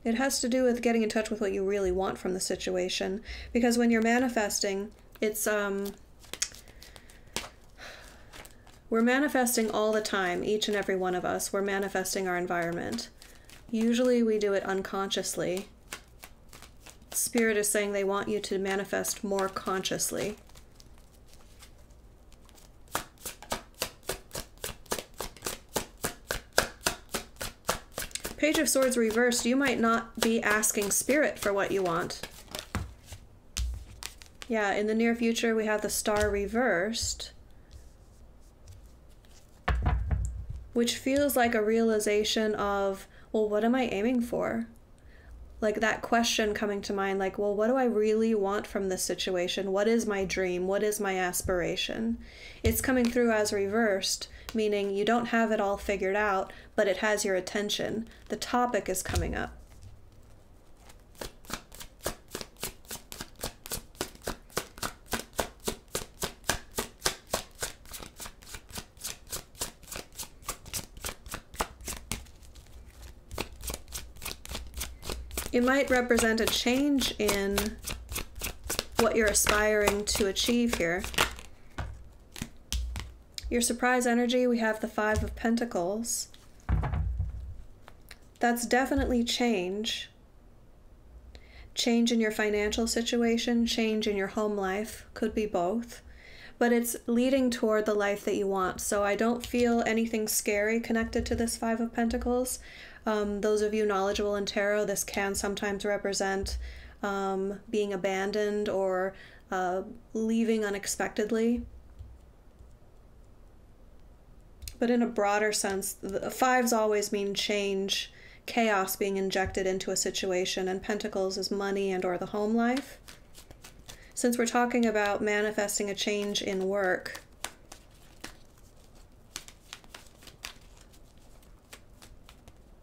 It has to do with getting in touch with what you really want from the situation because when you're manifesting, it's um we're manifesting all the time, each and every one of us. We're manifesting our environment. Usually we do it unconsciously Spirit is saying they want you to manifest more consciously. Page of Swords reversed, you might not be asking Spirit for what you want. Yeah, in the near future, we have the Star reversed, which feels like a realization of, well, what am I aiming for? like that question coming to mind like well what do i really want from this situation? What is my dream? What is my aspiration? It's coming through as reversed meaning you don't have it all figured out but it has your attention the topic is coming up It might represent a change in what you're aspiring to achieve here. Your surprise energy, we have the Five of Pentacles. That's definitely change. Change in your financial situation, change in your home life, could be both. But it's leading toward the life that you want. So I don't feel anything scary connected to this Five of Pentacles. Um, those of you knowledgeable in tarot, this can sometimes represent um, being abandoned or uh, leaving unexpectedly. But in a broader sense, the fives always mean change, chaos being injected into a situation, and pentacles is money and or the home life. Since we're talking about manifesting a change in work,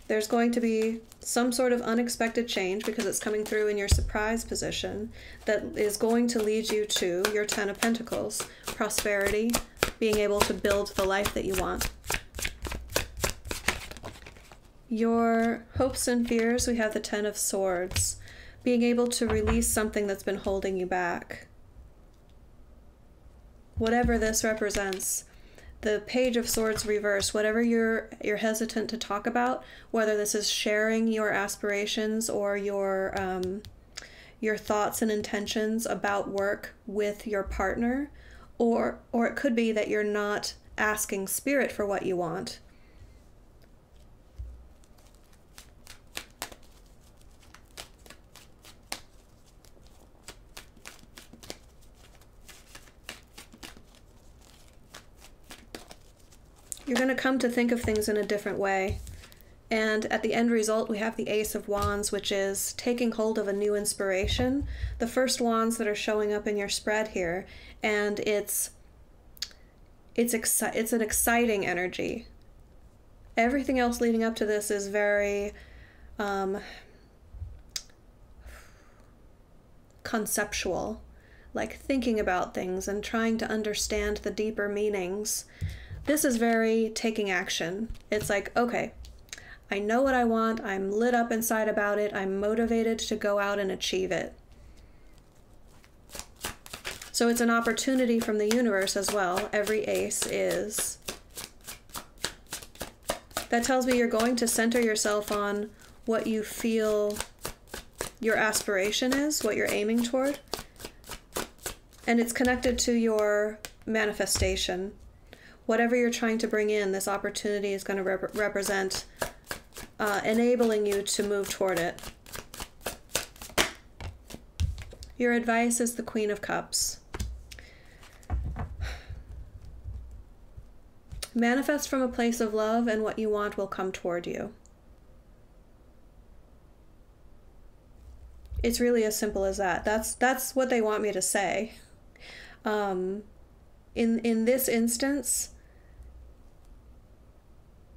there's going to be some sort of unexpected change because it's coming through in your surprise position that is going to lead you to your Ten of Pentacles, prosperity, being able to build the life that you want. Your hopes and fears, we have the Ten of Swords, being able to release something that's been holding you back. Whatever this represents, the page of swords reversed whatever you're you're hesitant to talk about whether this is sharing your aspirations or your um, your thoughts and intentions about work with your partner or or it could be that you're not asking spirit for what you want you're going to come to think of things in a different way. And at the end result, we have the Ace of Wands, which is taking hold of a new inspiration. The first wands that are showing up in your spread here, and it's it's exci- it's an exciting energy. Everything else leading up to this is very um, conceptual, like thinking about things and trying to understand the deeper meanings. This is very taking action. It's like, okay, I know what I want, I'm lit up inside about it, I'm motivated to go out and achieve it. So it's an opportunity from the universe as well. Every ace is. That tells me you're going to center yourself on what you feel your aspiration is, what you're aiming toward. And it's connected to your manifestation whatever you're trying to bring in, this opportunity is going to rep represent uh, enabling you to move toward it. Your advice is the Queen of Cups. Manifest from a place of love, and what you want will come toward you. It's really as simple as that. That's that's what they want me to say. Um, in in this instance,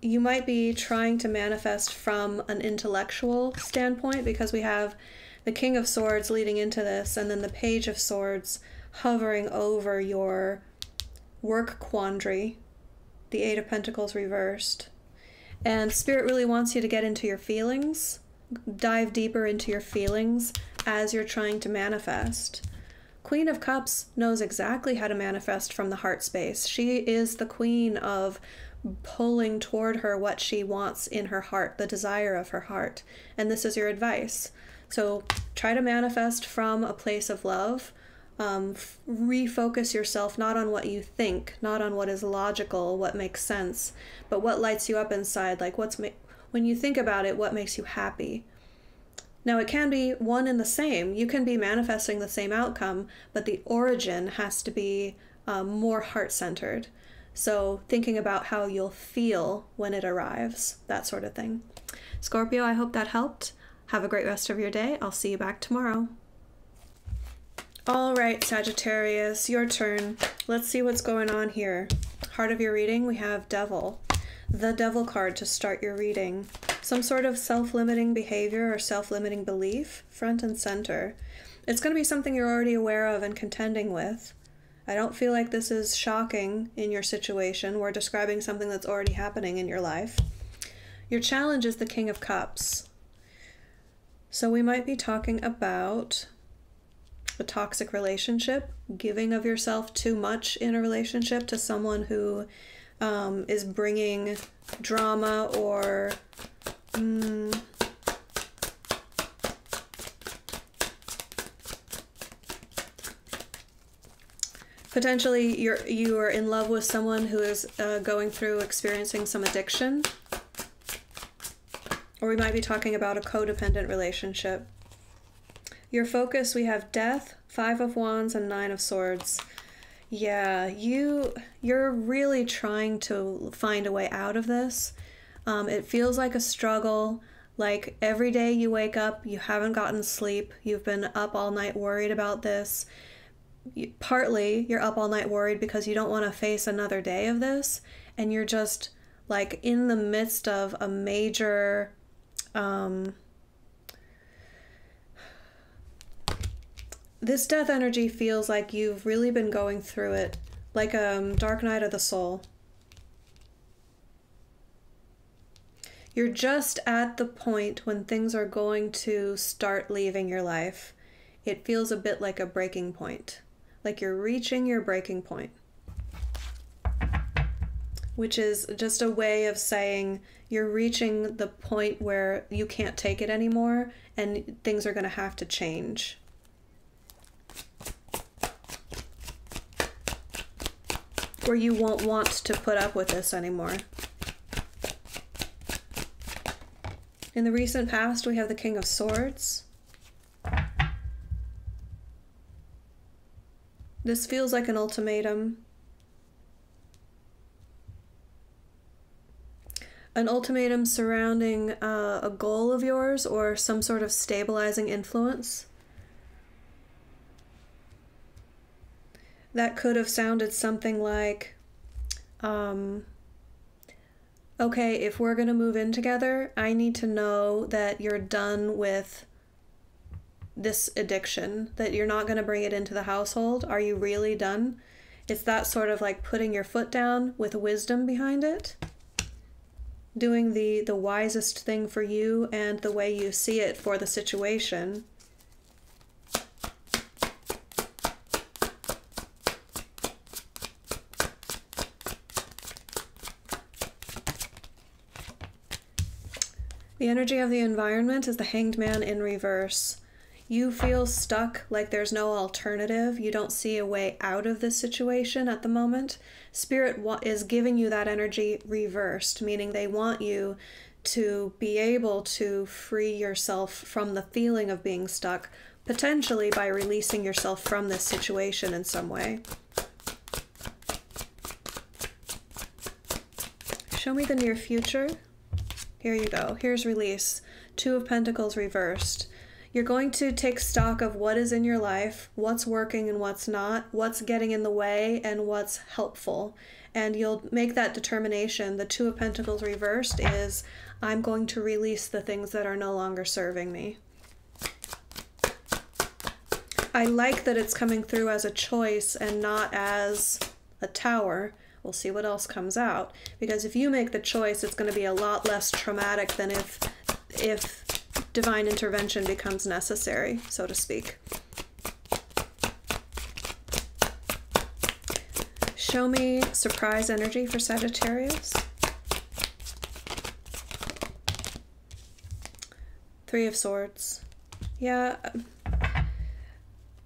you might be trying to manifest from an intellectual standpoint because we have the King of Swords leading into this, and then the Page of Swords hovering over your work quandary, the Eight of Pentacles reversed. And Spirit really wants you to get into your feelings, dive deeper into your feelings as you're trying to manifest. Queen of Cups knows exactly how to manifest from the heart space. She is the queen of pulling toward her what she wants in her heart, the desire of her heart. And this is your advice. So try to manifest from a place of love. Um, refocus yourself not on what you think, not on what is logical, what makes sense, but what lights you up inside. Like what's ma- when you think about it, what makes you happy. Now, it can be one and the same. You can be manifesting the same outcome, but the origin has to be um, more heart centered. So, thinking about how you'll feel when it arrives, that sort of thing. Scorpio, I hope that helped. Have a great rest of your day. I'll see you back tomorrow. All right, Sagittarius, your turn. Let's see what's going on here. Heart of your reading, we have Devil. The Devil card to start your reading. Some sort of self limiting behavior or self limiting belief, front and center. It's going to be something you're already aware of and contending with. I don't feel like this is shocking in your situation. We're describing something that's already happening in your life. Your challenge is the King of Cups. So we might be talking about a toxic relationship, giving of yourself too much in a relationship to someone who um, is bringing drama or. Mm, potentially you're you are in love with someone who is uh, going through experiencing some addiction. Or we might be talking about a codependent relationship. Your focus we have death five of wands and nine of swords. Yeah you you're really trying to find a way out of this. Um, it feels like a struggle. Like every day you wake up you haven't gotten sleep. You've been up all night worried about this partly you're up all night worried because you don't want to face another day of this and you're just like in the midst of a major um, this death energy feels like you've really been going through it like a um, dark night of the soul. You're just at the point when things are going to start leaving your life. It feels a bit like a breaking point like you're reaching your breaking point, which is just a way of saying you're reaching the point where you can't take it anymore and things are going to have to change. Where you won't want to put up with this anymore. In the recent past, we have the King of Swords. This feels like an ultimatum. An ultimatum surrounding uh, a goal of yours or some sort of stabilizing influence. That could have sounded something like, um, okay, if we're going to move in together, I need to know that you're done with this addiction, that you're not going to bring it into the household. Are you really done? It's that sort of like putting your foot down with wisdom behind it. Doing the the wisest thing for you and the way you see it for the situation. The energy of the environment is the hanged man in reverse you feel stuck like there's no alternative, you don't see a way out of this situation at the moment, Spirit is giving you that energy reversed, meaning they want you to be able to free yourself from the feeling of being stuck, potentially by releasing yourself from this situation in some way. Show me the near future. Here you go. Here's release. Two of Pentacles reversed. You're going to take stock of what is in your life, what's working and what's not, what's getting in the way, and what's helpful. And you'll make that determination. The Two of Pentacles reversed is I'm going to release the things that are no longer serving me. I like that it's coming through as a choice and not as a tower. We'll see what else comes out. Because if you make the choice, it's going to be a lot less traumatic than if if divine intervention becomes necessary, so to speak. Show me surprise energy for Sagittarius. Three of Swords. Yeah.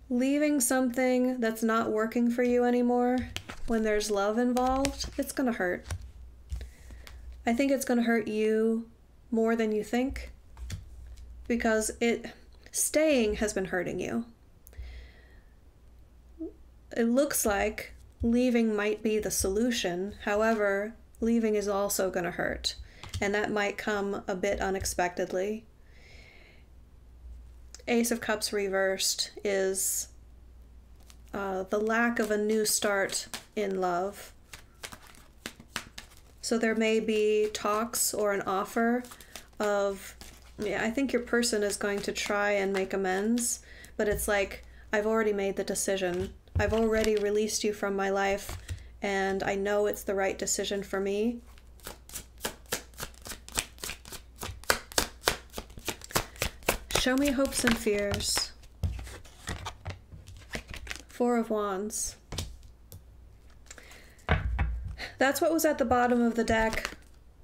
Leaving something that's not working for you anymore when there's love involved, it's going to hurt. I think it's going to hurt you more than you think because it staying has been hurting you. It looks like leaving might be the solution. However, leaving is also going to hurt, and that might come a bit unexpectedly. Ace of Cups reversed is uh, the lack of a new start in love. So there may be talks or an offer of, yeah, I think your person is going to try and make amends, but it's like, I've already made the decision. I've already released you from my life, and I know it's the right decision for me. Show me hopes and fears. Four of Wands. That's what was at the bottom of the deck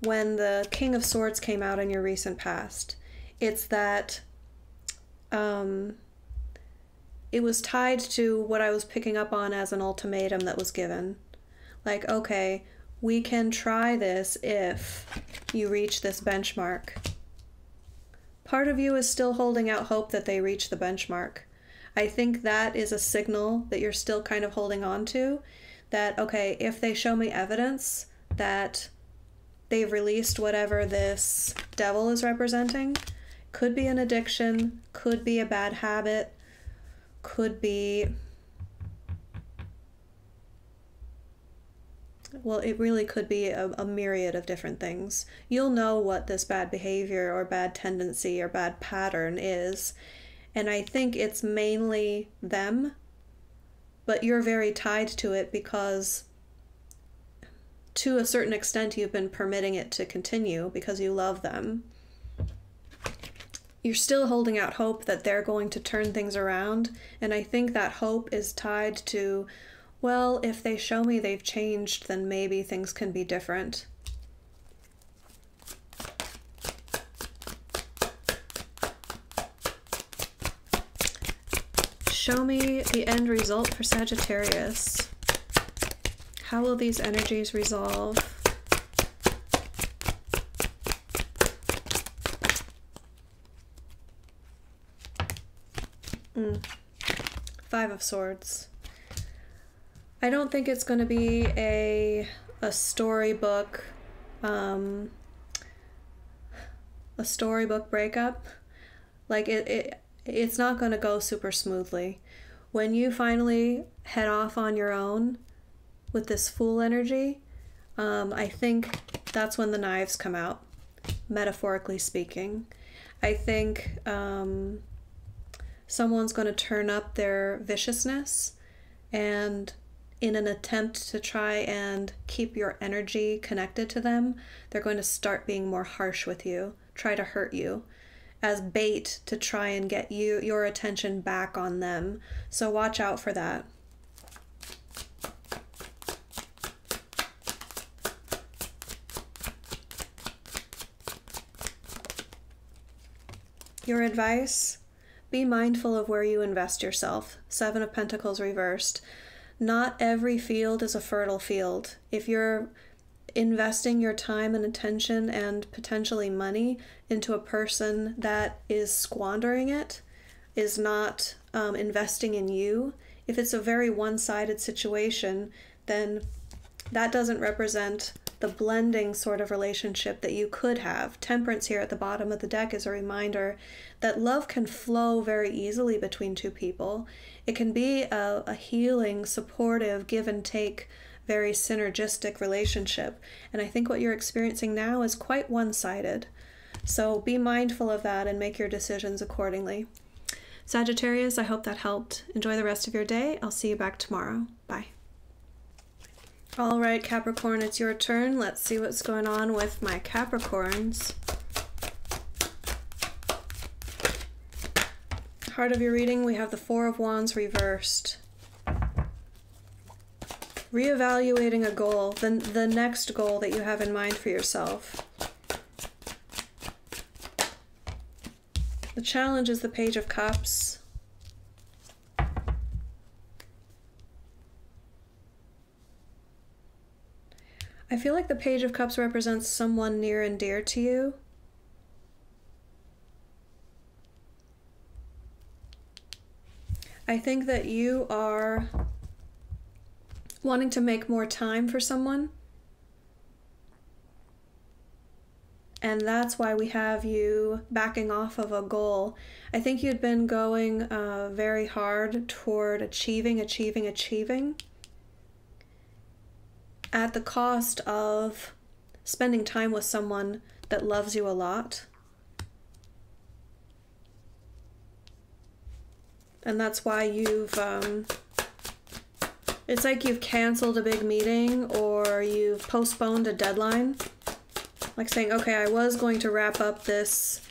when the King of Swords came out in your recent past. It's that um, it was tied to what I was picking up on as an ultimatum that was given. Like, okay, we can try this if you reach this benchmark part of you is still holding out hope that they reach the benchmark. I think that is a signal that you're still kind of holding on to that, okay, if they show me evidence that they've released whatever this devil is representing, could be an addiction, could be a bad habit, could be well, it really could be a, a, myriad of different things. You'll know what this bad behavior or bad tendency or bad pattern is. And I think it's mainly them, but you're very tied to it because to a certain extent you've been permitting it to continue because you love them. You're still holding out hope that they're going to turn things around, and I think that hope is tied to well, if they show me they've changed, then maybe things can be different. Show me the end result for Sagittarius. How will these energies resolve? Mm. Five of Swords. I don't think it's going to be a a storybook um, a storybook breakup. Like it, it it's not going to go super smoothly. When you finally head off on your own with this fool energy, um, I think that's when the knives come out, metaphorically speaking. I think um, someone's going to turn up their viciousness and in an attempt to try and keep your energy connected to them, they're going to start being more harsh with you, try to hurt you as bait to try and get you your attention back on them. So watch out for that. Your advice? Be mindful of where you invest yourself. Seven of Pentacles reversed not every field is a fertile field. If you're investing your time and attention and potentially money into a person that is squandering it, is not um, investing in you, if it's a very one sided situation, then that doesn't represent the blending sort of relationship that you could have. Temperance here at the bottom of the deck is a reminder that love can flow very easily between two people. It can be a, a healing, supportive, give and take, very synergistic relationship. And I think what you're experiencing now is quite one sided. So be mindful of that and make your decisions accordingly. Sagittarius, I hope that helped. Enjoy the rest of your day. I'll see you back tomorrow. All right, Capricorn, it's your turn. Let's see what's going on with my Capricorns. Heart of your reading, we have the Four of Wands reversed. Reevaluating a goal, the, the next goal that you have in mind for yourself. The challenge is the Page of Cups. I feel like the Page of Cups represents someone near and dear to you. I think that you are wanting to make more time for someone. And that's why we have you backing off of a goal. I think you'd been going uh, very hard toward achieving, achieving, achieving at the cost of spending time with someone that loves you a lot. And that's why you've, um, it's like you've canceled a big meeting or you've postponed a deadline. Like saying, okay, I was going to wrap up this,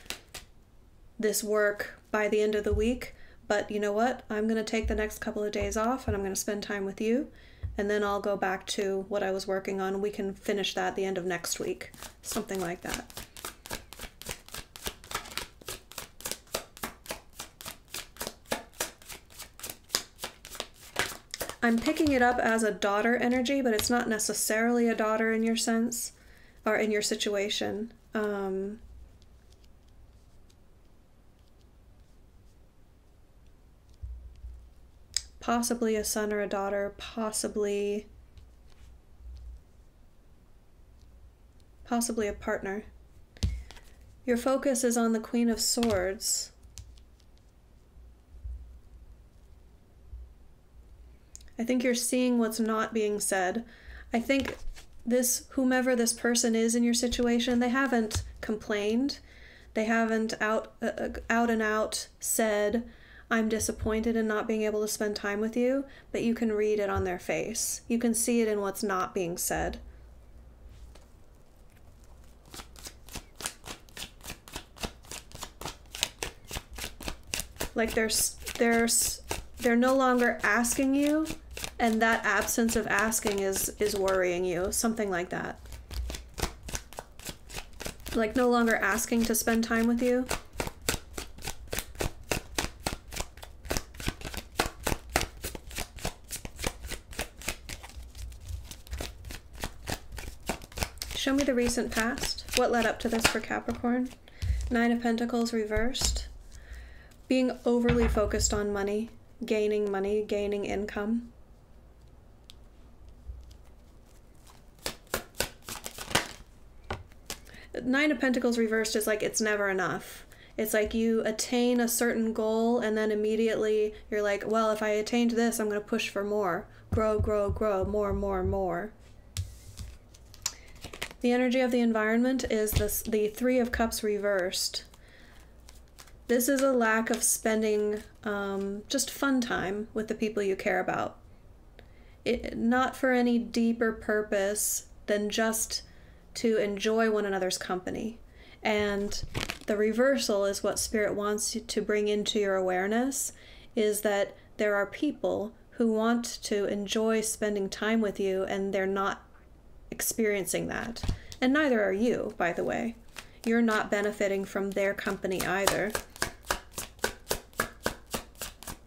this work by the end of the week, but you know what? I'm going to take the next couple of days off and I'm going to spend time with you and then I'll go back to what I was working on. We can finish that at the end of next week, something like that. I'm picking it up as a daughter energy, but it's not necessarily a daughter in your sense or in your situation. Um, possibly a son or a daughter, possibly possibly a partner. Your focus is on the Queen of Swords. I think you're seeing what's not being said. I think this whomever this person is in your situation, they haven't complained. They haven't out uh, uh out and out said I'm disappointed in not being able to spend time with you, but you can read it on their face. You can see it in what's not being said. Like there's there's they're no longer asking you and that absence of asking is is worrying you, something like that. Like no longer asking to spend time with you Show me the recent past. What led up to this for Capricorn? Nine of Pentacles reversed. Being overly focused on money, gaining money, gaining income. Nine of Pentacles reversed is like it's never enough. It's like you attain a certain goal and then immediately you're like, well, if I attained this, I'm going to push for more. Grow, grow, grow, more, more, more. The energy of the environment is this, the Three of Cups reversed. This is a lack of spending um, just fun time with the people you care about. It, not for any deeper purpose than just to enjoy one another's company. And the reversal is what Spirit wants you to bring into your awareness is that there are people who want to enjoy spending time with you and they're not experiencing that. And neither are you, by the way. You're not benefiting from their company either.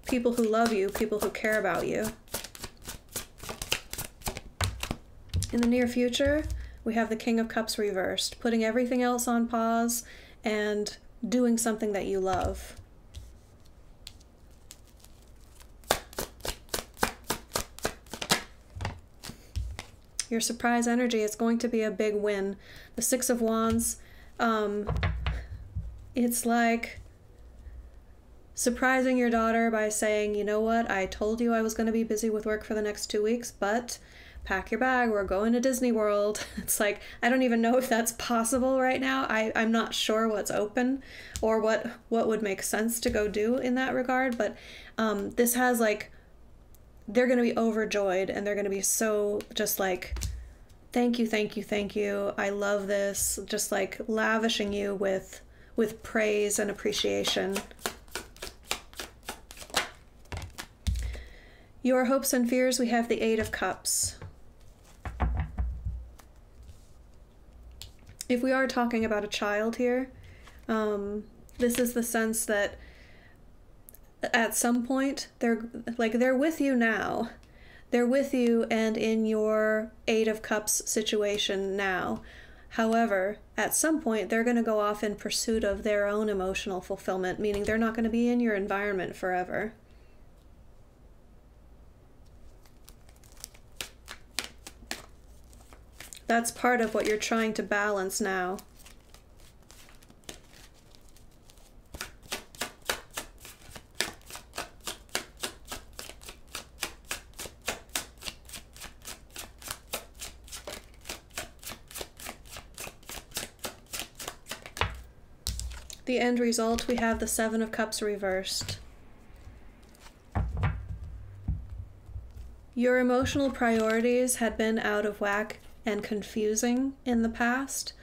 People who love you, people who care about you. In the near future, we have the King of Cups reversed, putting everything else on pause and doing something that you love. Your surprise energy is going to be a big win. The Six of Wands, um, it's like surprising your daughter by saying, you know what, I told you I was going to be busy with work for the next two weeks, but pack your bag, we're going to Disney World. [laughs] It's like, I don't even know if that's possible right now. I, I'm not sure what's open or what, what would make sense to go do in that regard, but um, this has like they're going to be overjoyed and they're going to be so just like thank you thank you thank you. I love this. Just like lavishing you with with praise and appreciation. Your hopes and fears we have the eight of cups. If we are talking about a child here um, This is the sense that at some point they're like they're with you now. They're with you and in your 8 of cups situation now. However, at some point they're going to go off in pursuit of their own emotional fulfillment, meaning they're not going to be in your environment forever. That's part of what you're trying to balance now. End result, we have the Seven of Cups reversed. Your emotional priorities had been out of whack and confusing in the past.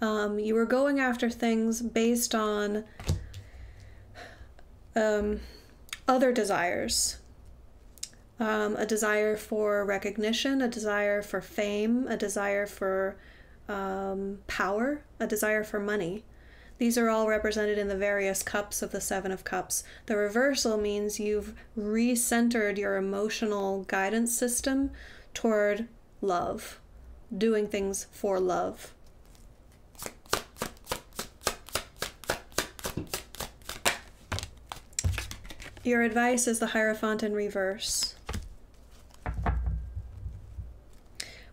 Um, you were going after things based on um, other desires um, a desire for recognition, a desire for fame, a desire for um, power, a desire for money. These are all represented in the various cups of the Seven of Cups. The reversal means you've recentered your emotional guidance system toward love doing things for love. Your advice is the Hierophant in reverse.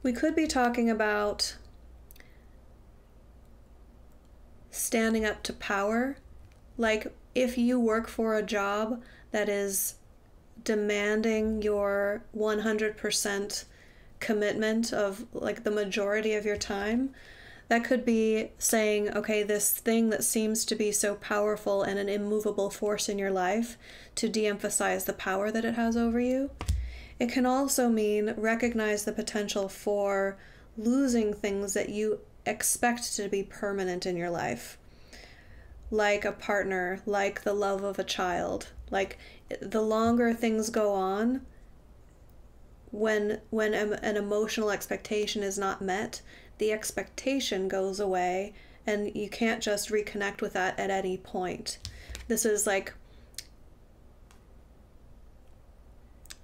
We could be talking about standing up to power. Like if you work for a job that is demanding your 100% commitment of like the majority of your time. That could be saying, okay, this thing that seems to be so powerful and an immovable force in your life, to de emphasize the power that it has over you. It can also mean recognize the potential for losing things that you expect to be permanent in your life, like a partner, like the love of a child. Like the longer things go on, when when an emotional expectation is not met, the expectation goes away and you can't just reconnect with that at any point. This is like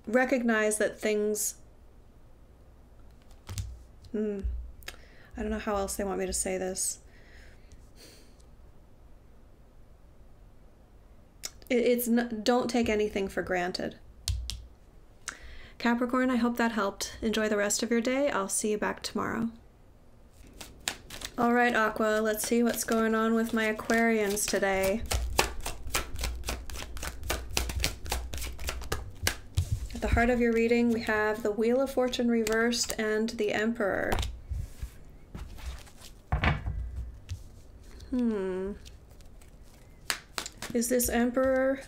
recognize that things hmm, I don't know how else they want me to say this. It, it's don't take anything for granted. Capricorn, I hope that helped. Enjoy the rest of your day. I'll see you back tomorrow. All right, Aqua, let's see what's going on with my Aquarians today. At the heart of your reading, we have the Wheel of Fortune reversed and the Emperor. Hmm. Is this Emperor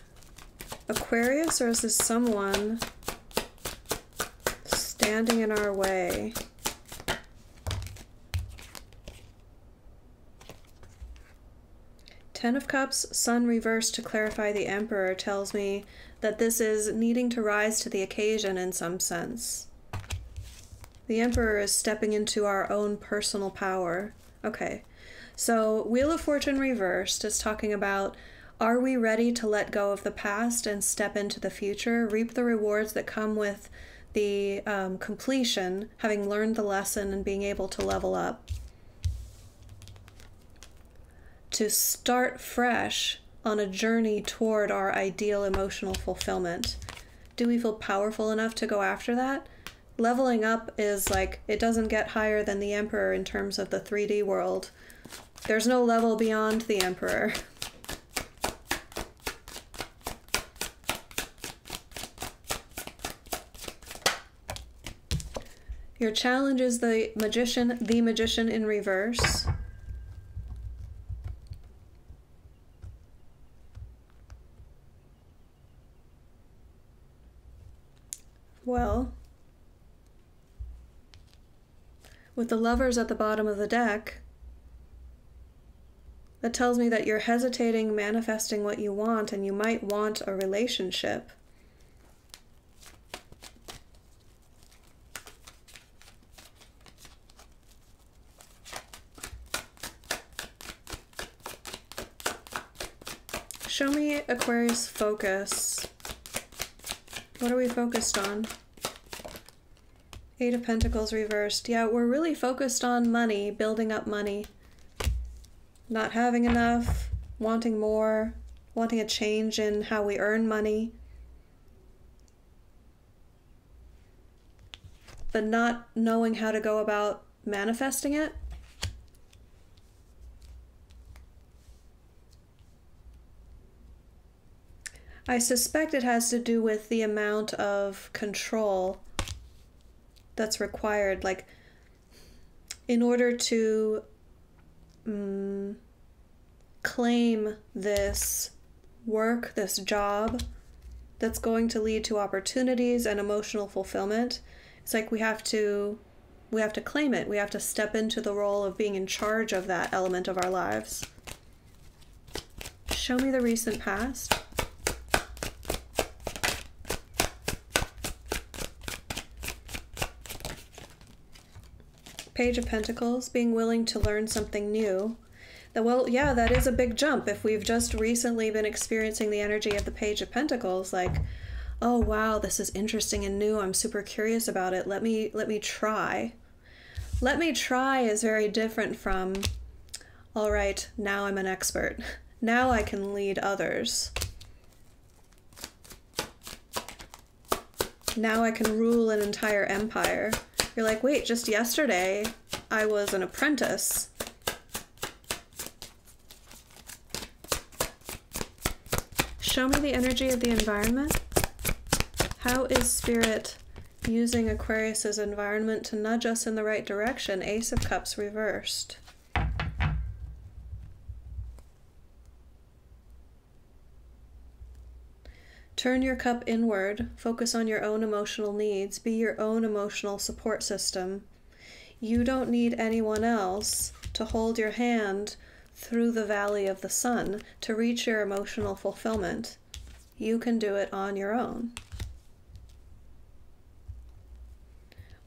Aquarius or is this someone standing in our way. Ten of Cups, Sun reversed to clarify the Emperor, tells me that this is needing to rise to the occasion in some sense. The Emperor is stepping into our own personal power. Okay, so Wheel of Fortune reversed is talking about are we ready to let go of the past and step into the future, reap the rewards that come with the um, completion, having learned the lesson and being able to level up, to start fresh on a journey toward our ideal emotional fulfillment. Do we feel powerful enough to go after that? Leveling up is like, it doesn't get higher than the Emperor in terms of the 3D world. There's no level beyond the Emperor. Your challenge is the magician, the magician in reverse. Well, with the lovers at the bottom of the deck, that tells me that you're hesitating manifesting what you want and you might want a relationship. Show me Aquarius focus. What are we focused on? Eight of Pentacles reversed. Yeah, we're really focused on money, building up money. Not having enough, wanting more, wanting a change in how we earn money. But not knowing how to go about manifesting it. I suspect it has to do with the amount of control that's required. Like, in order to um, claim this work, this job that's going to lead to opportunities and emotional fulfillment, it's like we have to we have to claim it. We have to step into the role of being in charge of that element of our lives. Show me the recent past. Page of Pentacles, being willing to learn something new. That, well, yeah, that is a big jump. If we've just recently been experiencing the energy of the Page of Pentacles, like, oh wow, this is interesting and new. I'm super curious about it. Let me let me try. Let me try is very different from all right, now I'm an expert. [laughs] Now I can lead others. Now I can rule an entire empire. You're like, wait, just yesterday I was an apprentice. Show me the energy of the environment. How is Spirit using Aquarius's environment to nudge us in the right direction? Ace of Cups reversed. Turn your cup inward, focus on your own emotional needs, be your own emotional support system. You don't need anyone else to hold your hand through the valley of the sun to reach your emotional fulfillment. You can do it on your own.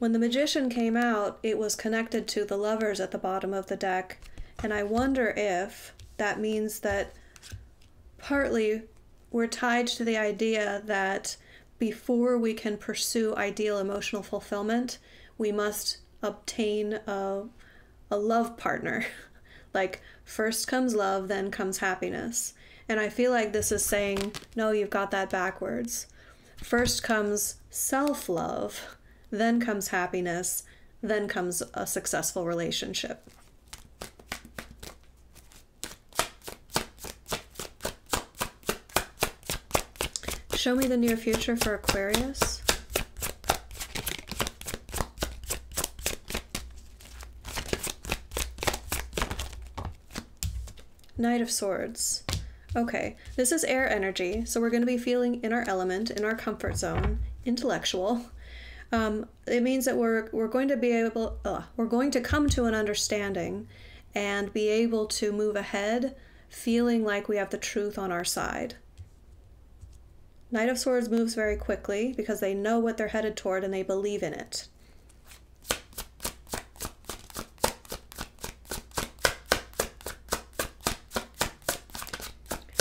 When the magician came out, it was connected to the lovers at the bottom of the deck, and I wonder if that means that partly we're tied to the idea that before we can pursue ideal emotional fulfillment, we must obtain a, a love partner. [laughs] like, first comes love, then comes happiness. And I feel like this is saying, no, you've got that backwards. First comes self love, then comes happiness, then comes a successful relationship. Show me the near future for Aquarius. Knight of Swords. Okay, this is air energy, so we're going to be feeling in our element, in our comfort zone, intellectual. Um, it means that we're we're going to be able, uh, we're going to come to an understanding, and be able to move ahead, feeling like we have the truth on our side. Knight of Swords moves very quickly because they know what they're headed toward and they believe in it.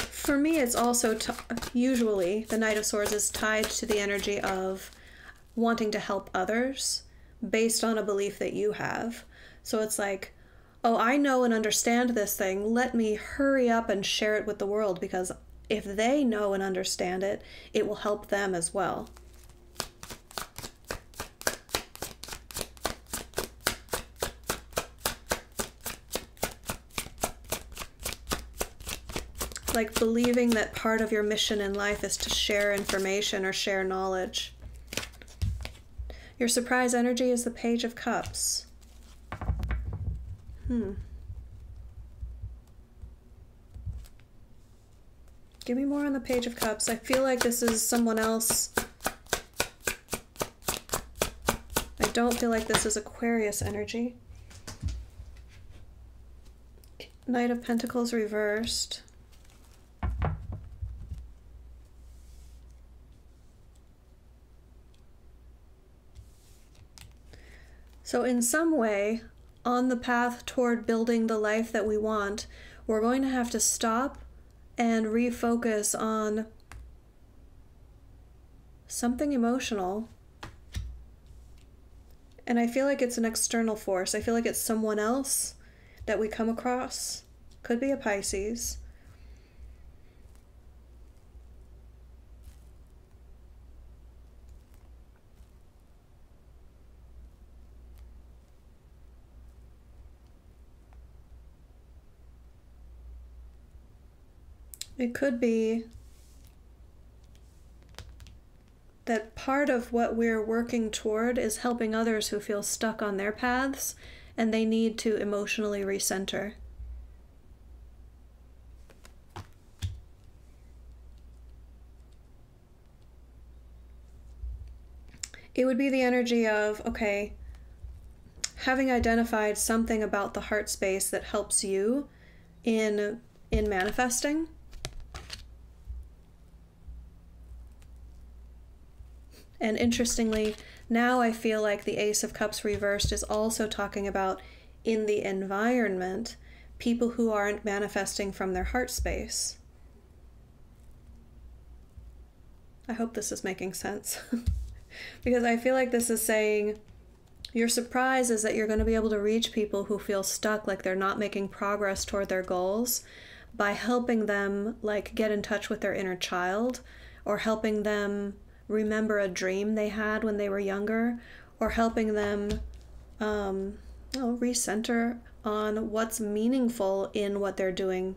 For me, it's also usually the Knight of Swords is tied to the energy of wanting to help others based on a belief that you have. So it's like, oh, I know and understand this thing. Let me hurry up and share it with the world because if they know and understand it, it will help them as well. Like believing that part of your mission in life is to share information or share knowledge. Your surprise energy is the Page of Cups. Hmm. Give me more on the Page of Cups. I feel like this is someone else. I don't feel like this is Aquarius energy. Knight of Pentacles reversed. So, in some way, on the path toward building the life that we want, we're going to have to stop and refocus on something emotional. And I feel like it's an external force. I feel like it's someone else that we come across. Could be a Pisces. It could be that part of what we're working toward is helping others who feel stuck on their paths and they need to emotionally recenter. It would be the energy of, okay, having identified something about the heart space that helps you in in manifesting And interestingly, now I feel like the Ace of Cups reversed is also talking about in the environment people who aren't manifesting from their heart space. I hope this is making sense. [laughs] because I feel like this is saying your surprise is that you're going to be able to reach people who feel stuck like they're not making progress toward their goals by helping them like get in touch with their inner child or helping them remember a dream they had when they were younger or helping them um, oh, recenter on what's meaningful in what they're doing.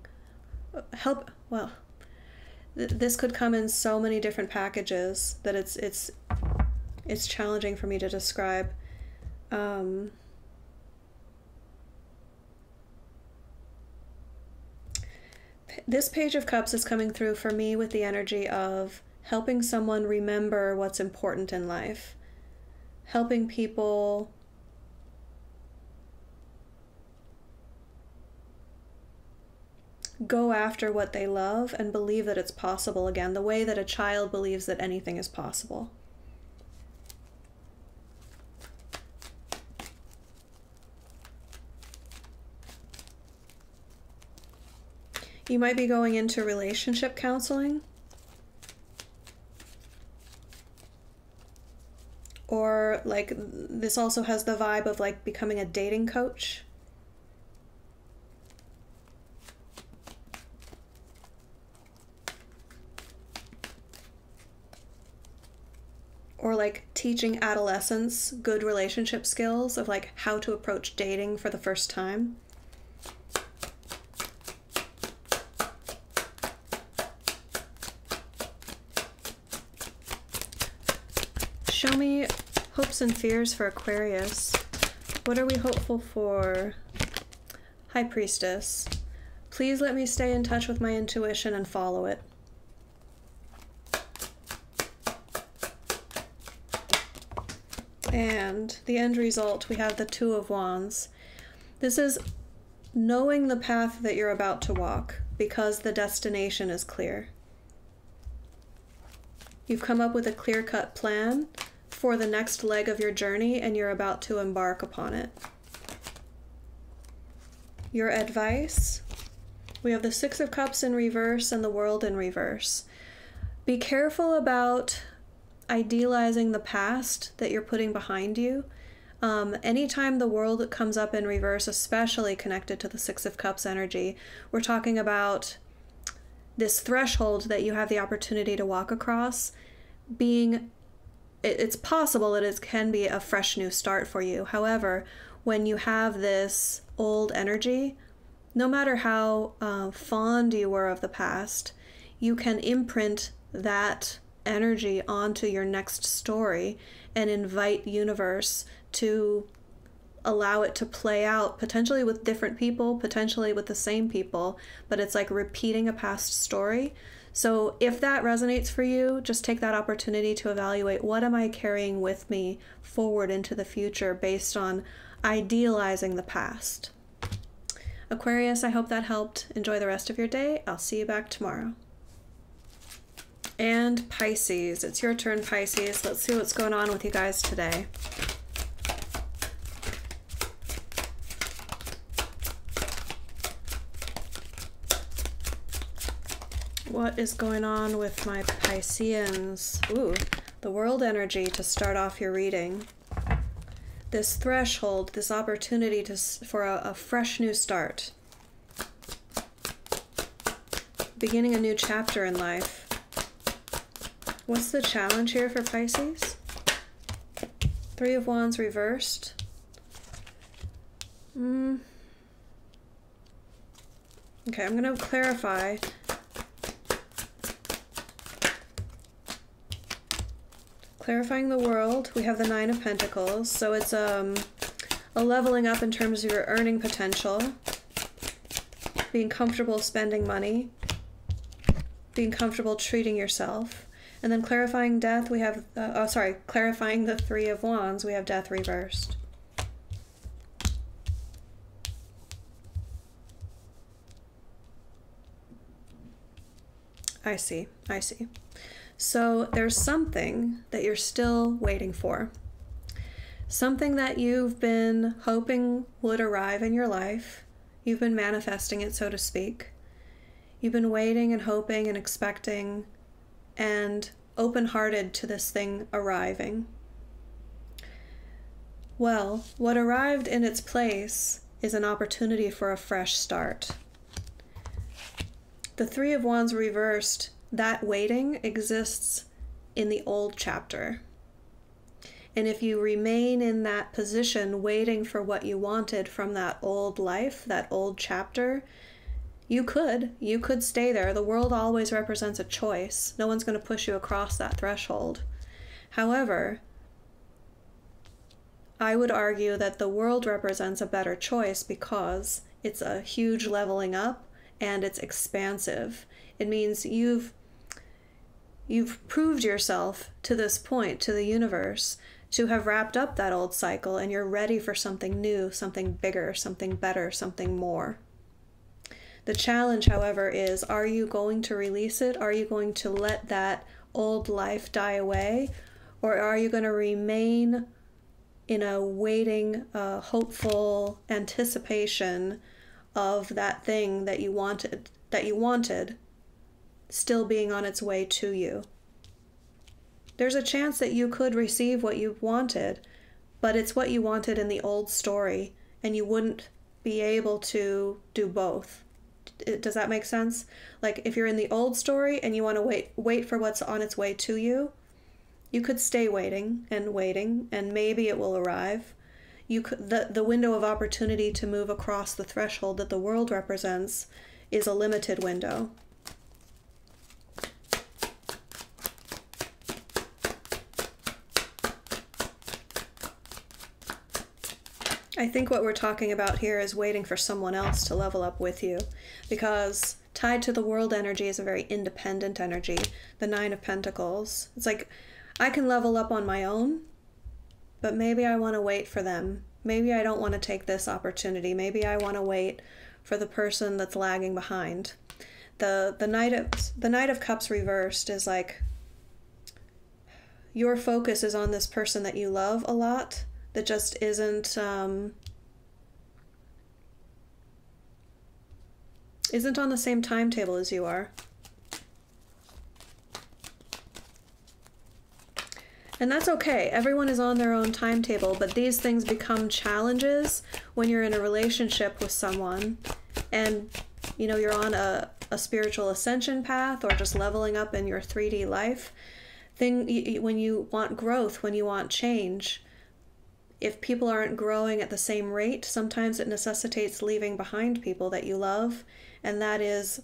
Help, well, th- this could come in so many different packages that it's it's it's challenging for me to describe. Um, this page of cups is coming through for me with the energy of helping someone remember what's important in life, helping people go after what they love and believe that it's possible again, the way that a child believes that anything is possible. You might be going into relationship counseling. Or like this also has the vibe of like becoming a dating coach? Or like teaching adolescents good relationship skills of like how to approach dating for the first time show me Hopes and fears for Aquarius. What are we hopeful for? High Priestess. Please let me stay in touch with my intuition and follow it. And the end result, we have the Two of Wands. This is knowing the path that you're about to walk because the destination is clear. You've come up with a clear cut plan for the next leg of your journey and you're about to embark upon it. Your advice we have the Six of Cups in reverse and the World in reverse. Be careful about idealizing the past that you're putting behind you. Um, anytime the world comes up in reverse, especially connected to the Six of Cups energy, we're talking about this threshold that you have the opportunity to walk across being it's possible that it can be a fresh new start for you. However, when you have this old energy, no matter how uh, fond you were of the past, you can imprint that energy onto your next story and invite universe to allow it to play out potentially with different people potentially with the same people but it's like repeating a past story so if that resonates for you, just take that opportunity to evaluate what am I carrying with me forward into the future based on idealizing the past. Aquarius, I hope that helped. Enjoy the rest of your day. I'll see you back tomorrow. And Pisces, it's your turn, Pisces. Let's see what's going on with you guys today. What is going on with my Pisceans. Ooh, the world energy to start off your reading. This threshold, this opportunity to, for a, a fresh new start. Beginning a new chapter in life. What's the challenge here for Pisces? Three of Wands reversed. Hmm. Okay, I'm going to clarify. Clarifying the world, we have the Nine of Pentacles, so it's um, a leveling up in terms of your earning potential, being comfortable spending money, being comfortable treating yourself. And then clarifying death, we have, uh, oh, sorry, clarifying the Three of Wands, we have death reversed. I see. I see. So there's something that you're still waiting for. Something that you've been hoping would arrive in your life. You've been manifesting it, so to speak. You've been waiting and hoping and expecting and open hearted to this thing arriving. Well, what arrived in its place is an opportunity for a fresh start. The Three of Wands reversed, that waiting exists in the old chapter. And if you remain in that position, waiting for what you wanted from that old life, that old chapter, you could. You could stay there. The world always represents a choice. No one's going to push you across that threshold. However, I would argue that the world represents a better choice because it's a huge leveling up and it's expansive. It means you've you've proved yourself to this point to the universe to have wrapped up that old cycle and you're ready for something new, something bigger, something better, something more. The challenge, however, is are you going to release it? Are you going to let that old life die away? Or are you going to remain in a waiting, uh, hopeful anticipation of that thing that you wanted that you wanted still being on its way to you. There's a chance that you could receive what you wanted, but it's what you wanted in the old story, and you wouldn't be able to do both. Does that make sense? Like if you're in the old story and you want to wait wait for what's on its way to you, you could stay waiting and waiting and maybe it will arrive you the the window of opportunity to move across the threshold that the world represents is a limited window. I think what we're talking about here is waiting for someone else to level up with you because tied to the world energy is a very independent energy, the 9 of pentacles. It's like I can level up on my own, but maybe I want to wait for them. Maybe I don't want to take this opportunity. Maybe I want to wait for the person that's lagging behind. The the knight of the knight of cups reversed is like your focus is on this person that you love a lot that just isn't um, isn't on the same timetable as you are. And that's okay. Everyone is on their own timetable, but these things become challenges when you're in a relationship with someone and you know you're on a, a spiritual ascension path or just leveling up in your 3D life. Thing when you want growth, when you want change, if people aren't growing at the same rate, sometimes it necessitates leaving behind people that you love, and that is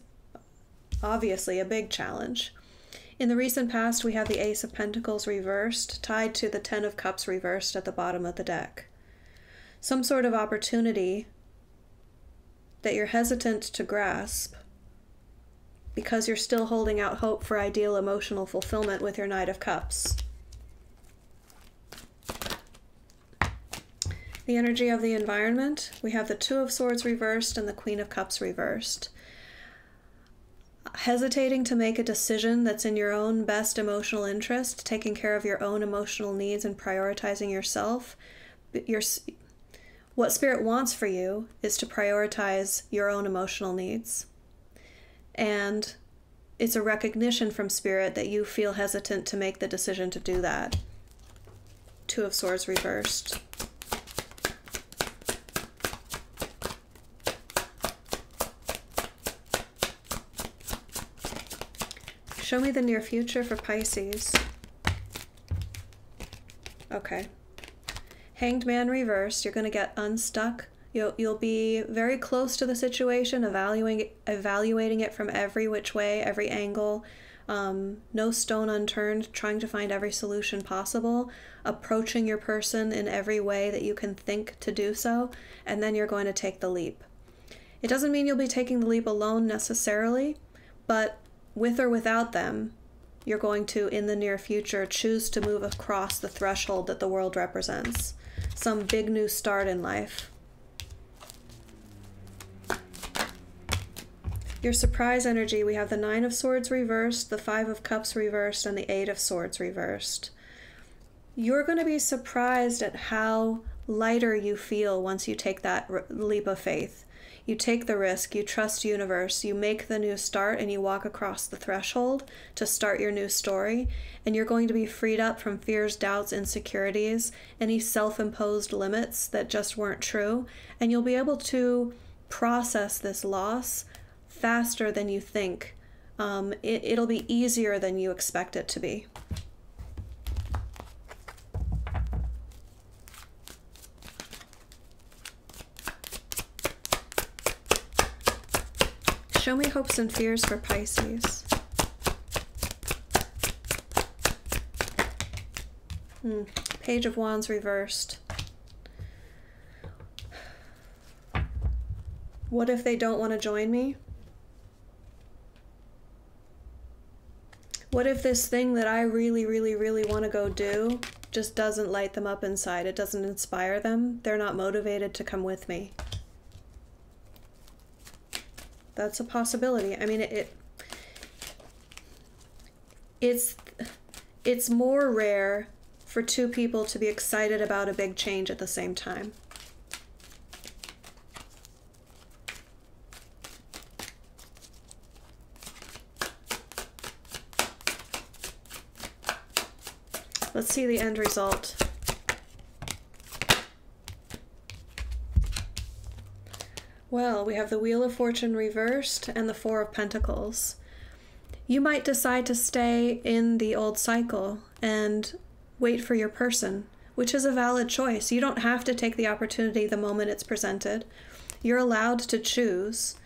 obviously a big challenge. In the recent past, we have the Ace of Pentacles reversed, tied to the Ten of Cups reversed at the bottom of the deck. Some sort of opportunity that you're hesitant to grasp because you're still holding out hope for ideal emotional fulfillment with your Knight of Cups. The energy of the environment, we have the Two of Swords reversed and the Queen of Cups reversed hesitating to make a decision that's in your own best emotional interest, taking care of your own emotional needs and prioritizing yourself, your what spirit wants for you is to prioritize your own emotional needs. And it's a recognition from spirit that you feel hesitant to make the decision to do that. Two of Swords reversed. Show me the near future for Pisces. Okay. Hanged Man reversed. You're going to get unstuck. You'll, you'll be very close to the situation, evaluating, evaluating it from every which way, every angle. Um, no stone unturned, trying to find every solution possible, approaching your person in every way that you can think to do so, and then you're going to take the leap. It doesn't mean you'll be taking the leap alone necessarily, but with or without them, you're going to, in the near future, choose to move across the threshold that the world represents. Some big new start in life. Your surprise energy, we have the Nine of Swords reversed, the Five of Cups reversed, and the Eight of Swords reversed. You're going to be surprised at how lighter you feel once you take that leap of faith. You take the risk, you trust universe, you make the new start and you walk across the threshold to start your new story and you're going to be freed up from fears, doubts, insecurities, any self-imposed limits that just weren't true and you'll be able to process this loss faster than you think. Um, it, it'll be easier than you expect it to be. Show me hopes and fears for Pisces. Hmm. Page of Wands reversed. What if they don't want to join me? What if this thing that I really, really, really want to go do just doesn't light them up inside? It doesn't inspire them? They're not motivated to come with me. That's a possibility. I mean, it, it it's it's more rare for two people to be excited about a big change at the same time. Let's see the end result. Well, we have the Wheel of Fortune reversed and the Four of Pentacles. You might decide to stay in the old cycle and wait for your person, which is a valid choice. You don't have to take the opportunity the moment it's presented. You're allowed to choose.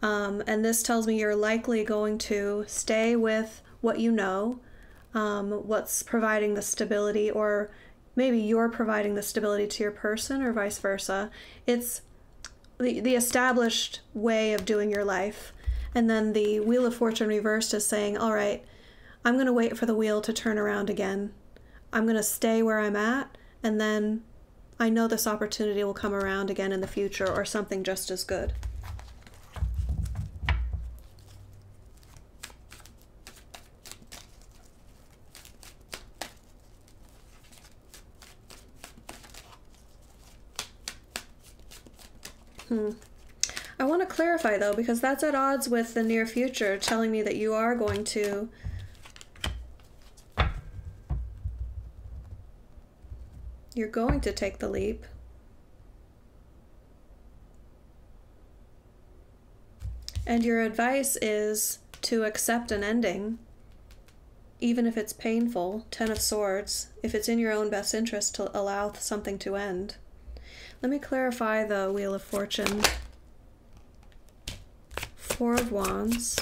Um, and this tells me you're likely going to stay with what you know, um, what's providing the stability, or maybe you're providing the stability to your person, or vice versa. It's the, the established way of doing your life. And then the Wheel of Fortune reversed is saying, all right, I'm going to wait for the wheel to turn around again. I'm going to stay where I'm at, and then I know this opportunity will come around again in the future or something just as good. Hmm. I want to clarify though, because that's at odds with the near future telling me that you are going to you're going to take the leap. And your advice is to accept an ending, even if it's painful, Ten of Swords, if it's in your own best interest to allow something to end. Let me clarify the Wheel of Fortune. Four of Wands.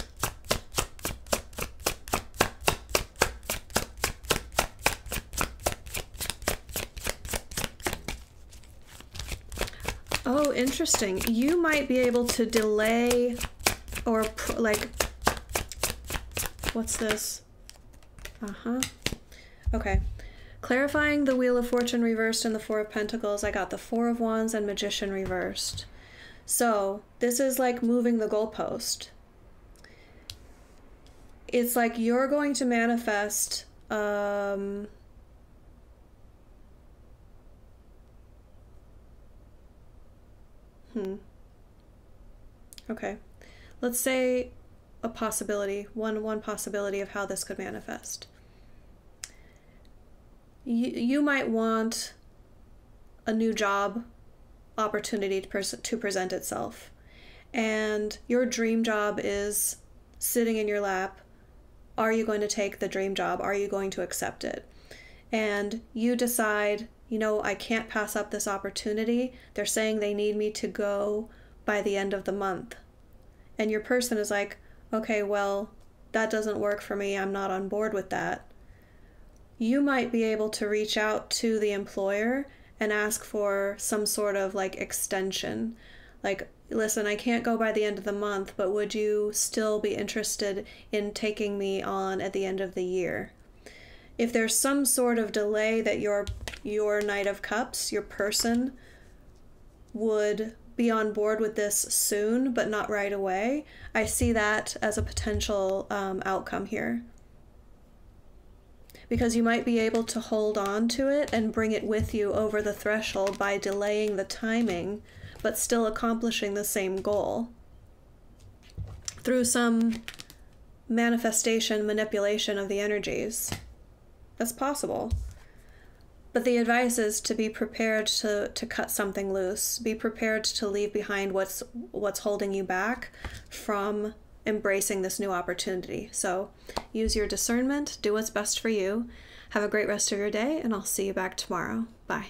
Oh, interesting. You might be able to delay or like, what's this? Uh-huh. Okay. Clarifying the Wheel of Fortune reversed and the Four of Pentacles, I got the Four of Wands and Magician reversed. So this is like moving the goalpost. It's like you're going to manifest um, Hmm. Okay. Let's say a possibility, one one possibility of how this could manifest. You, you might want a new job opportunity to, pres- to present itself. And your dream job is sitting in your lap. Are you going to take the dream job? Are you going to accept it? And you decide, you know, I can't pass up this opportunity. They're saying they need me to go by the end of the month. And your person is like, okay, well, that doesn't work for me. I'm not on board with that. You might be able to reach out to the employer and ask for some sort of like extension. Like, listen, I can't go by the end of the month, but would you still be interested in taking me on at the end of the year? If there's some sort of delay that your your Knight of Cups, your person would be on board with this soon, but not right away, I see that as a potential um, outcome here because you might be able to hold on to it and bring it with you over the threshold by delaying the timing, but still accomplishing the same goal. Through some manifestation, manipulation of the energies. That's possible. But the advice is to be prepared to, to cut something loose. Be prepared to leave behind what's what's holding you back from embracing this new opportunity. So use your discernment, do what's best for you. Have a great rest of your day, and I'll see you back tomorrow. Bye.